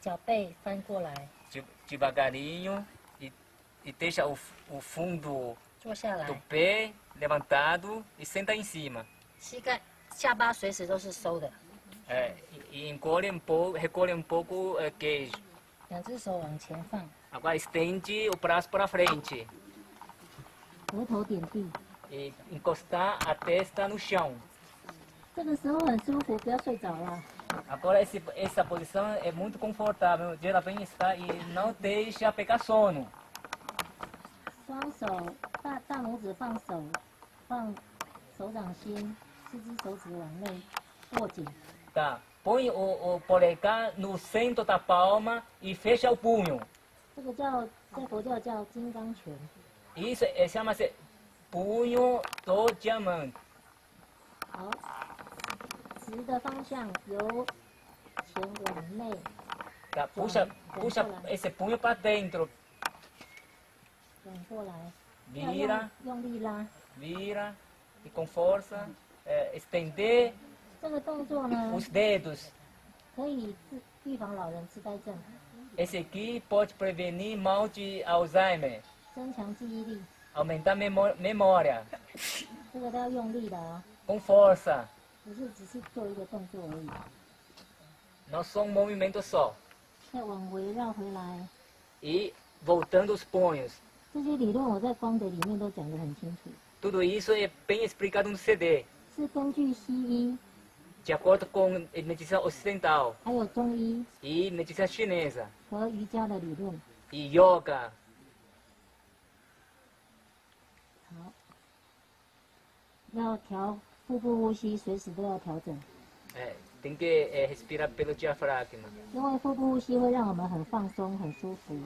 脚背翻过来， De- devagarinho e, e deixa o, o fundo 坐下 do 来， pé levantado e senta em cima. 膝盖、下巴随时都是收的， É, e, e encolhe um pouco, recolhe um pouco o queijo. 两只手往前放， Agora estende o braço para frente 额头点地。 e encostar a testa no chão. 这个时候很舒服，不要睡着了。 Agora esse, essa posição é muito confortável, de bem-estar e não deixa pegar sono. 双手大大拇指放手，放手掌心，四只手指往内握紧， Tá. Põe o, o polegar no centro da palma e fecha o punho. 这个叫在佛教叫金刚拳。 Isso é, chama-se punho do diamante. 好，直的方向由前往内， Tá? Puxa, puxa esse punho para dentro. 转过来，要 Vira, 用用力拉。 vira e com força. é, estender 这个动作呢， os dedos. 可以治预防老人痴呆症， Esse aqui pode prevenir mal de Alzheimer, 增强记忆力。 aumentar memó- memória, 这个都要用力的哦， com força. 不是只是做一个动作而已。 Não só um movimento só. 再往围绕回来， E voltando os punhos. 这些理论我在光德里面都讲得很清楚， Tudo isso é bem explicado no CD, 是根据西医 de acordo com a medicina ocidental 还有中医 e medicina chinesa 和瑜伽的理论。 e yoga. 好，要调腹部呼吸，随时都要调整， É, tem que é, respirar pelo diafragma. 因为腹部呼吸会让我们很放松、很舒服。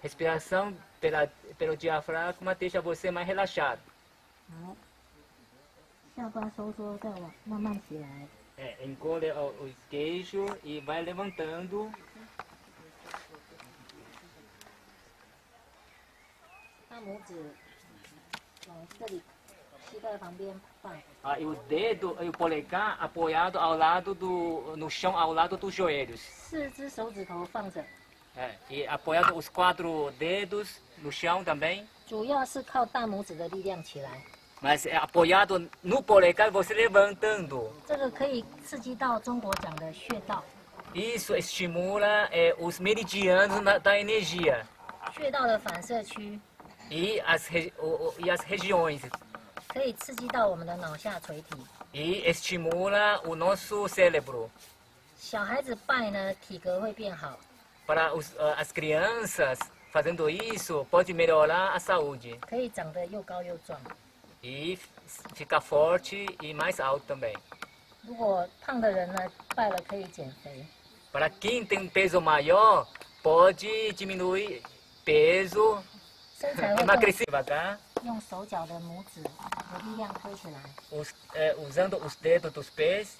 Respiração pela, pelo diafragma deixa você mais relaxado. 好，下巴收缩，再往慢慢起来。 É, encolhe o, o queijo e vai levantando. 大拇指往这里膝盖旁边放， Ah, e o dedo e o polegar apoiado ao lado do, no chão, ao lado dos joelhos. 四只手指头放着， É, e apoiado os quatro dedos no chão também. 主要是靠大拇指的力量起来。 Mas é apoiado no polegar, você levantando. 这个可以刺激到中国讲的穴道， Isso estimula é, os meridianos na- da energia 穴道的反射区 e as, re- o- o- e as regiões. 可以刺激到我们的脑下垂体。 E estimula o nosso cérebro. 小孩子拜呢，体格会变好， Para os, ah, as crianças, fazendo isso, pode melhorar a saúde. 可以长得又高又壮。 e ficar forte e mais alto também. Para quem tem peso maior, pode diminuir peso, emagrecer devagar. Os, é, usando os dedos dos pés.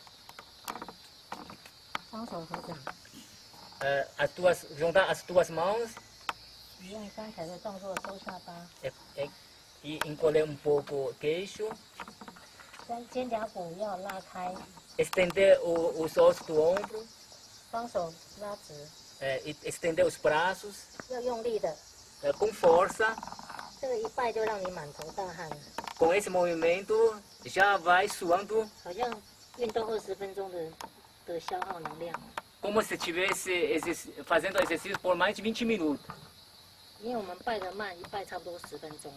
As tuas, juntar as tuas mãos. É, é, 刚才的动作收下巴， eh, eh, e encolher um pouco o queixo, 肩肩胛骨要拉开， estender o- os ossos do ombro, 双手拉直， eh, e estender os braços 要用力的。 eh, com força. 这个一拜就让你满头大汗了， Com esse movimento já vai suando 好像运动二十分钟的的消耗能量。 como se estivesse exerci- fazendo exercício por mais de 20 minutos. 因为我们拜得慢，一拜差不多十分钟。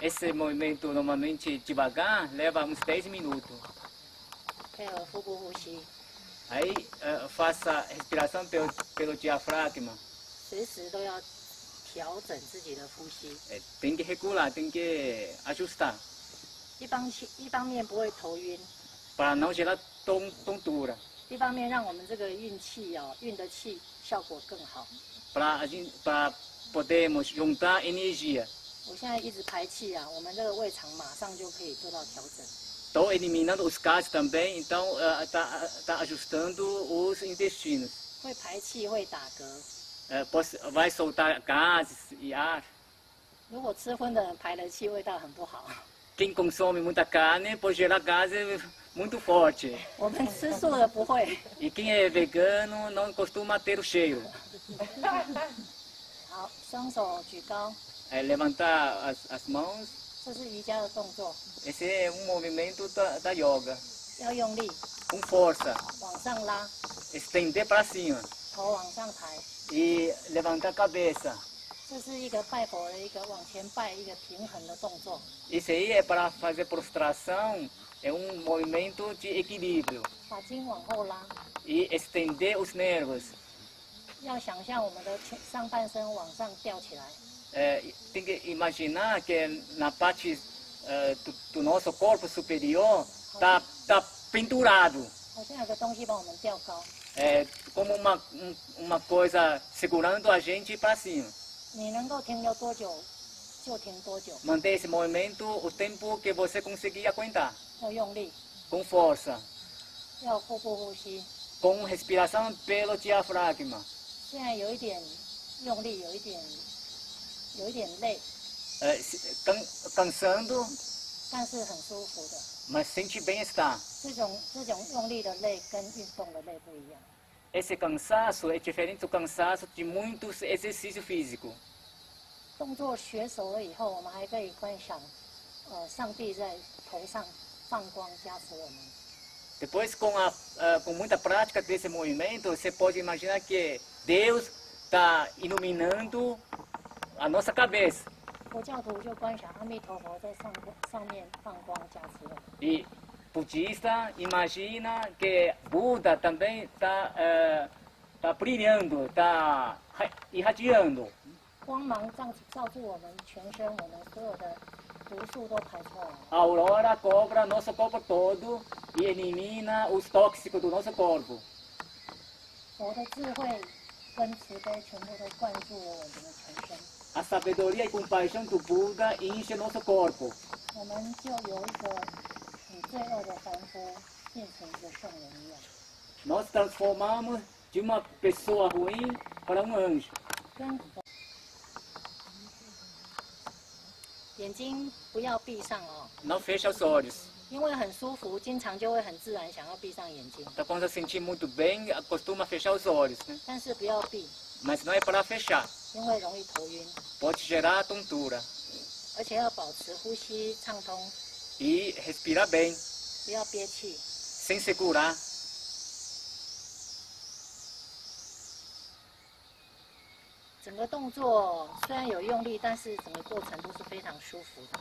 Esse movimento normalmente devagar leva uns 10 minutos. 配合腹部呼吸， Aí eh, faça respiração pelo, pelo diafragma. 随时都要调整自己的呼吸。 Eh, tem que regular, tem que ajustar 一方一方面不会头晕， para não gerar ton, tontura. 一方面让我们这个运气哦，运的气效果更好。 Para para podermos juntar energia. 我现在一直排气啊，我们这个胃肠马上就可以做到调整。 Estou eliminando os gases também, então está tá ajustando os intestinos. 会排气会打嗝， Eh, poss- vai soltar gases e ar. 如果吃荤的人排的气味道很不好。 quem consome muita carne pode gerar gases muito forte. 我们吃素的不会。 E quem é vegano não costuma ter o cheiro. 好，双手举高， É levantar as, as mãos. 这是瑜伽的动作， Esse é um movimento da, da yoga. 要用力 Com força. 往上拉， Estender para cima. 头往上抬。 E levantar a cabeça. 这是一个拜佛的一个往前拜一个平衡的动作。 Isso aí é para fazer prostração. É um movimento de equilíbrio. 把筋往后拉， E estender os nervos. 要想象我们的前上半身往上吊起来， é, tem que imaginar que é na parte é, do, do, nosso corpo superior está tá pendurado. É como uma, uma coisa segurando a gente para cima. Manter esse movimento o tempo que você conseguir aguentar. Com força. Com respiração pelo diafragma. 现在有一点用力，有一点有一点累， É, se- can- cansando, 但是很舒服的。 mas sente bem-estar. 这种这种用力的累跟运动的累不一样。 Esse cansaço é diferente do cansaço de muitos exercícios físicos. 动作学熟了以后，我们还可以观想，呃，上帝在头上放光加持我们。 Depois, com, a, ah, com muita prática desse movimento, você pode imaginar que Deus está iluminando a nossa cabeça. E budista imagina que Buda também está uh, tá brilhando, está irradiando. A aurora cobra nosso corpo todo e elimina os tóxicos do nosso corpo. 佛的智慧跟慈悲全部都灌注了我们的全身， A sabedoria e compaixão do Buda enche nosso corpo. 我们就有一个很罪恶的凡夫变成一个圣人一样。 Nós transformamos de uma pessoa ruim para um anjo. 跟佛眼睛不要闭上哦， Não fecha os olhos. 因为很舒服，经常就会很自然想要闭上眼睛， Então, quando se sentir muito bem, costuma fechar os olhos. Né? 但是不要闭， Mas não é para fechar. 因为容易头晕， Pode gerar tontura. 而且要保持呼吸畅通， E respirar bem, 不要憋气。 sem segurar. 整个动作虽然有用力，但是整个过程都是非常舒服的。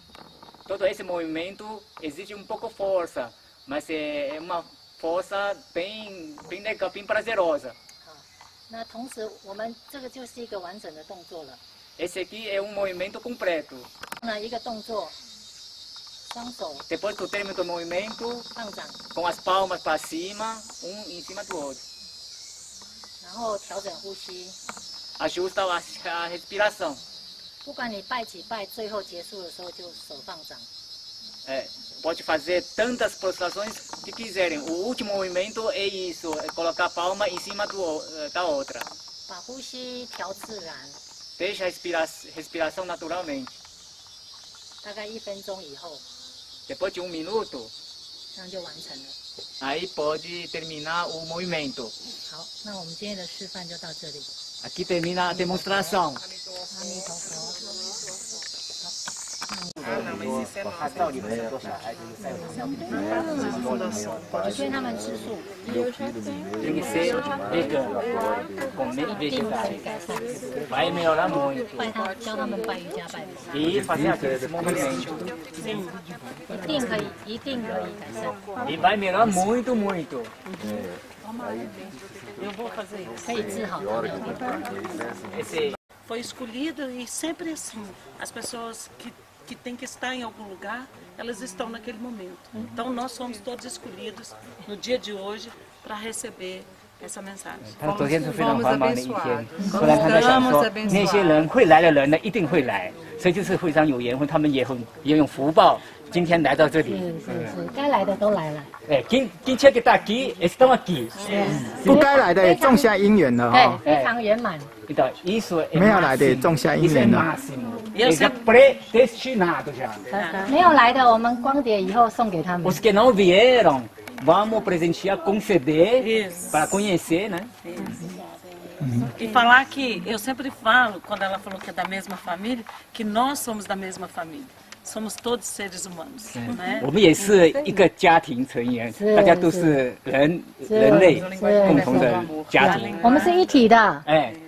Todo esse movimento exige um pouco força, mas é é uma força bem, bem legal, bem prazerosa. 那同时，我们这个就是一个完整的动作了。 Esse aqui é um movimento completo. 那一个动作，双手 Depois do término do movimento, 放掌， com as palmas para cima, um em cima do outro. 然后调整呼吸。 Ajusta a, a respiração. 不管你拜几拜，最后结束的时候就手放掌。 É, pode fazer tantas prostrações que quiserem. O último movimento é isso, é colocar a palma em cima do, eh, da outra. Deixa a respira respiração naturalmente. Depois de um minuto, aí pode terminar o movimento. Aqui termina a demonstração. Ah, não, mas isso é nosso. Tem que ser vegano, comer vegetais. Vai melhorar muito. E fazer aquele movimento. E vai melhorar muito, muito. Eu vou fazer isso. Foi escolhido e sempre assim. As pessoas que que têm que estar em algum lugar, elas estão naquele momento. Então nós somos todos escolhidos no dia de hoje para receber essa mensagem. 他昨天是非常繁忙的一天，后来他在想说，那些人会来的人呢，一定会来，所以就是非常有缘分，他们也很也有福报， 今天来到这里。是是是，该来的都来了。哎，今今天que está aqui estão aqui。不该来的也种下姻缘了对哈，，非常圆满。 então, isso é máximo, isso é né? máximo. Isso é predestinado já. Os que não vieram, vamos presentear, conceder, para conhecer, né? Uhum. E falar que, eu sempre falo, quando ela falou que é da mesma família, que nós somos da mesma família. Somos todos seres humanos. É. Né? É.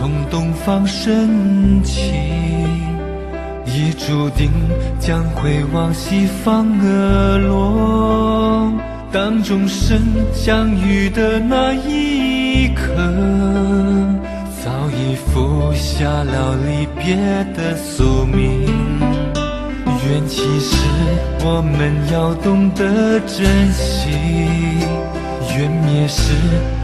从东方升起，已注定将会往西方而落。当众生相遇的那一刻，早已服下了离别的宿命。缘起时，我们要懂得珍惜。缘灭时，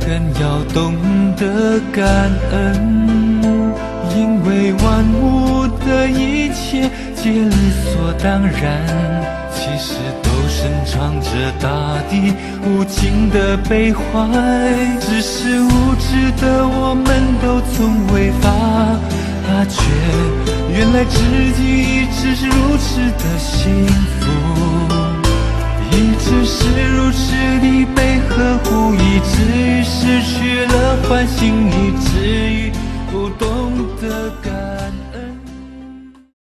更要懂得感恩，因为万物的一切皆理所当然，其实都深藏着大地无尽的悲欢。只是无知的我们都从未发觉，原来自己一直是如此的幸福。只是如此的被呵护，以至于失去了唤醒，以至于不懂得感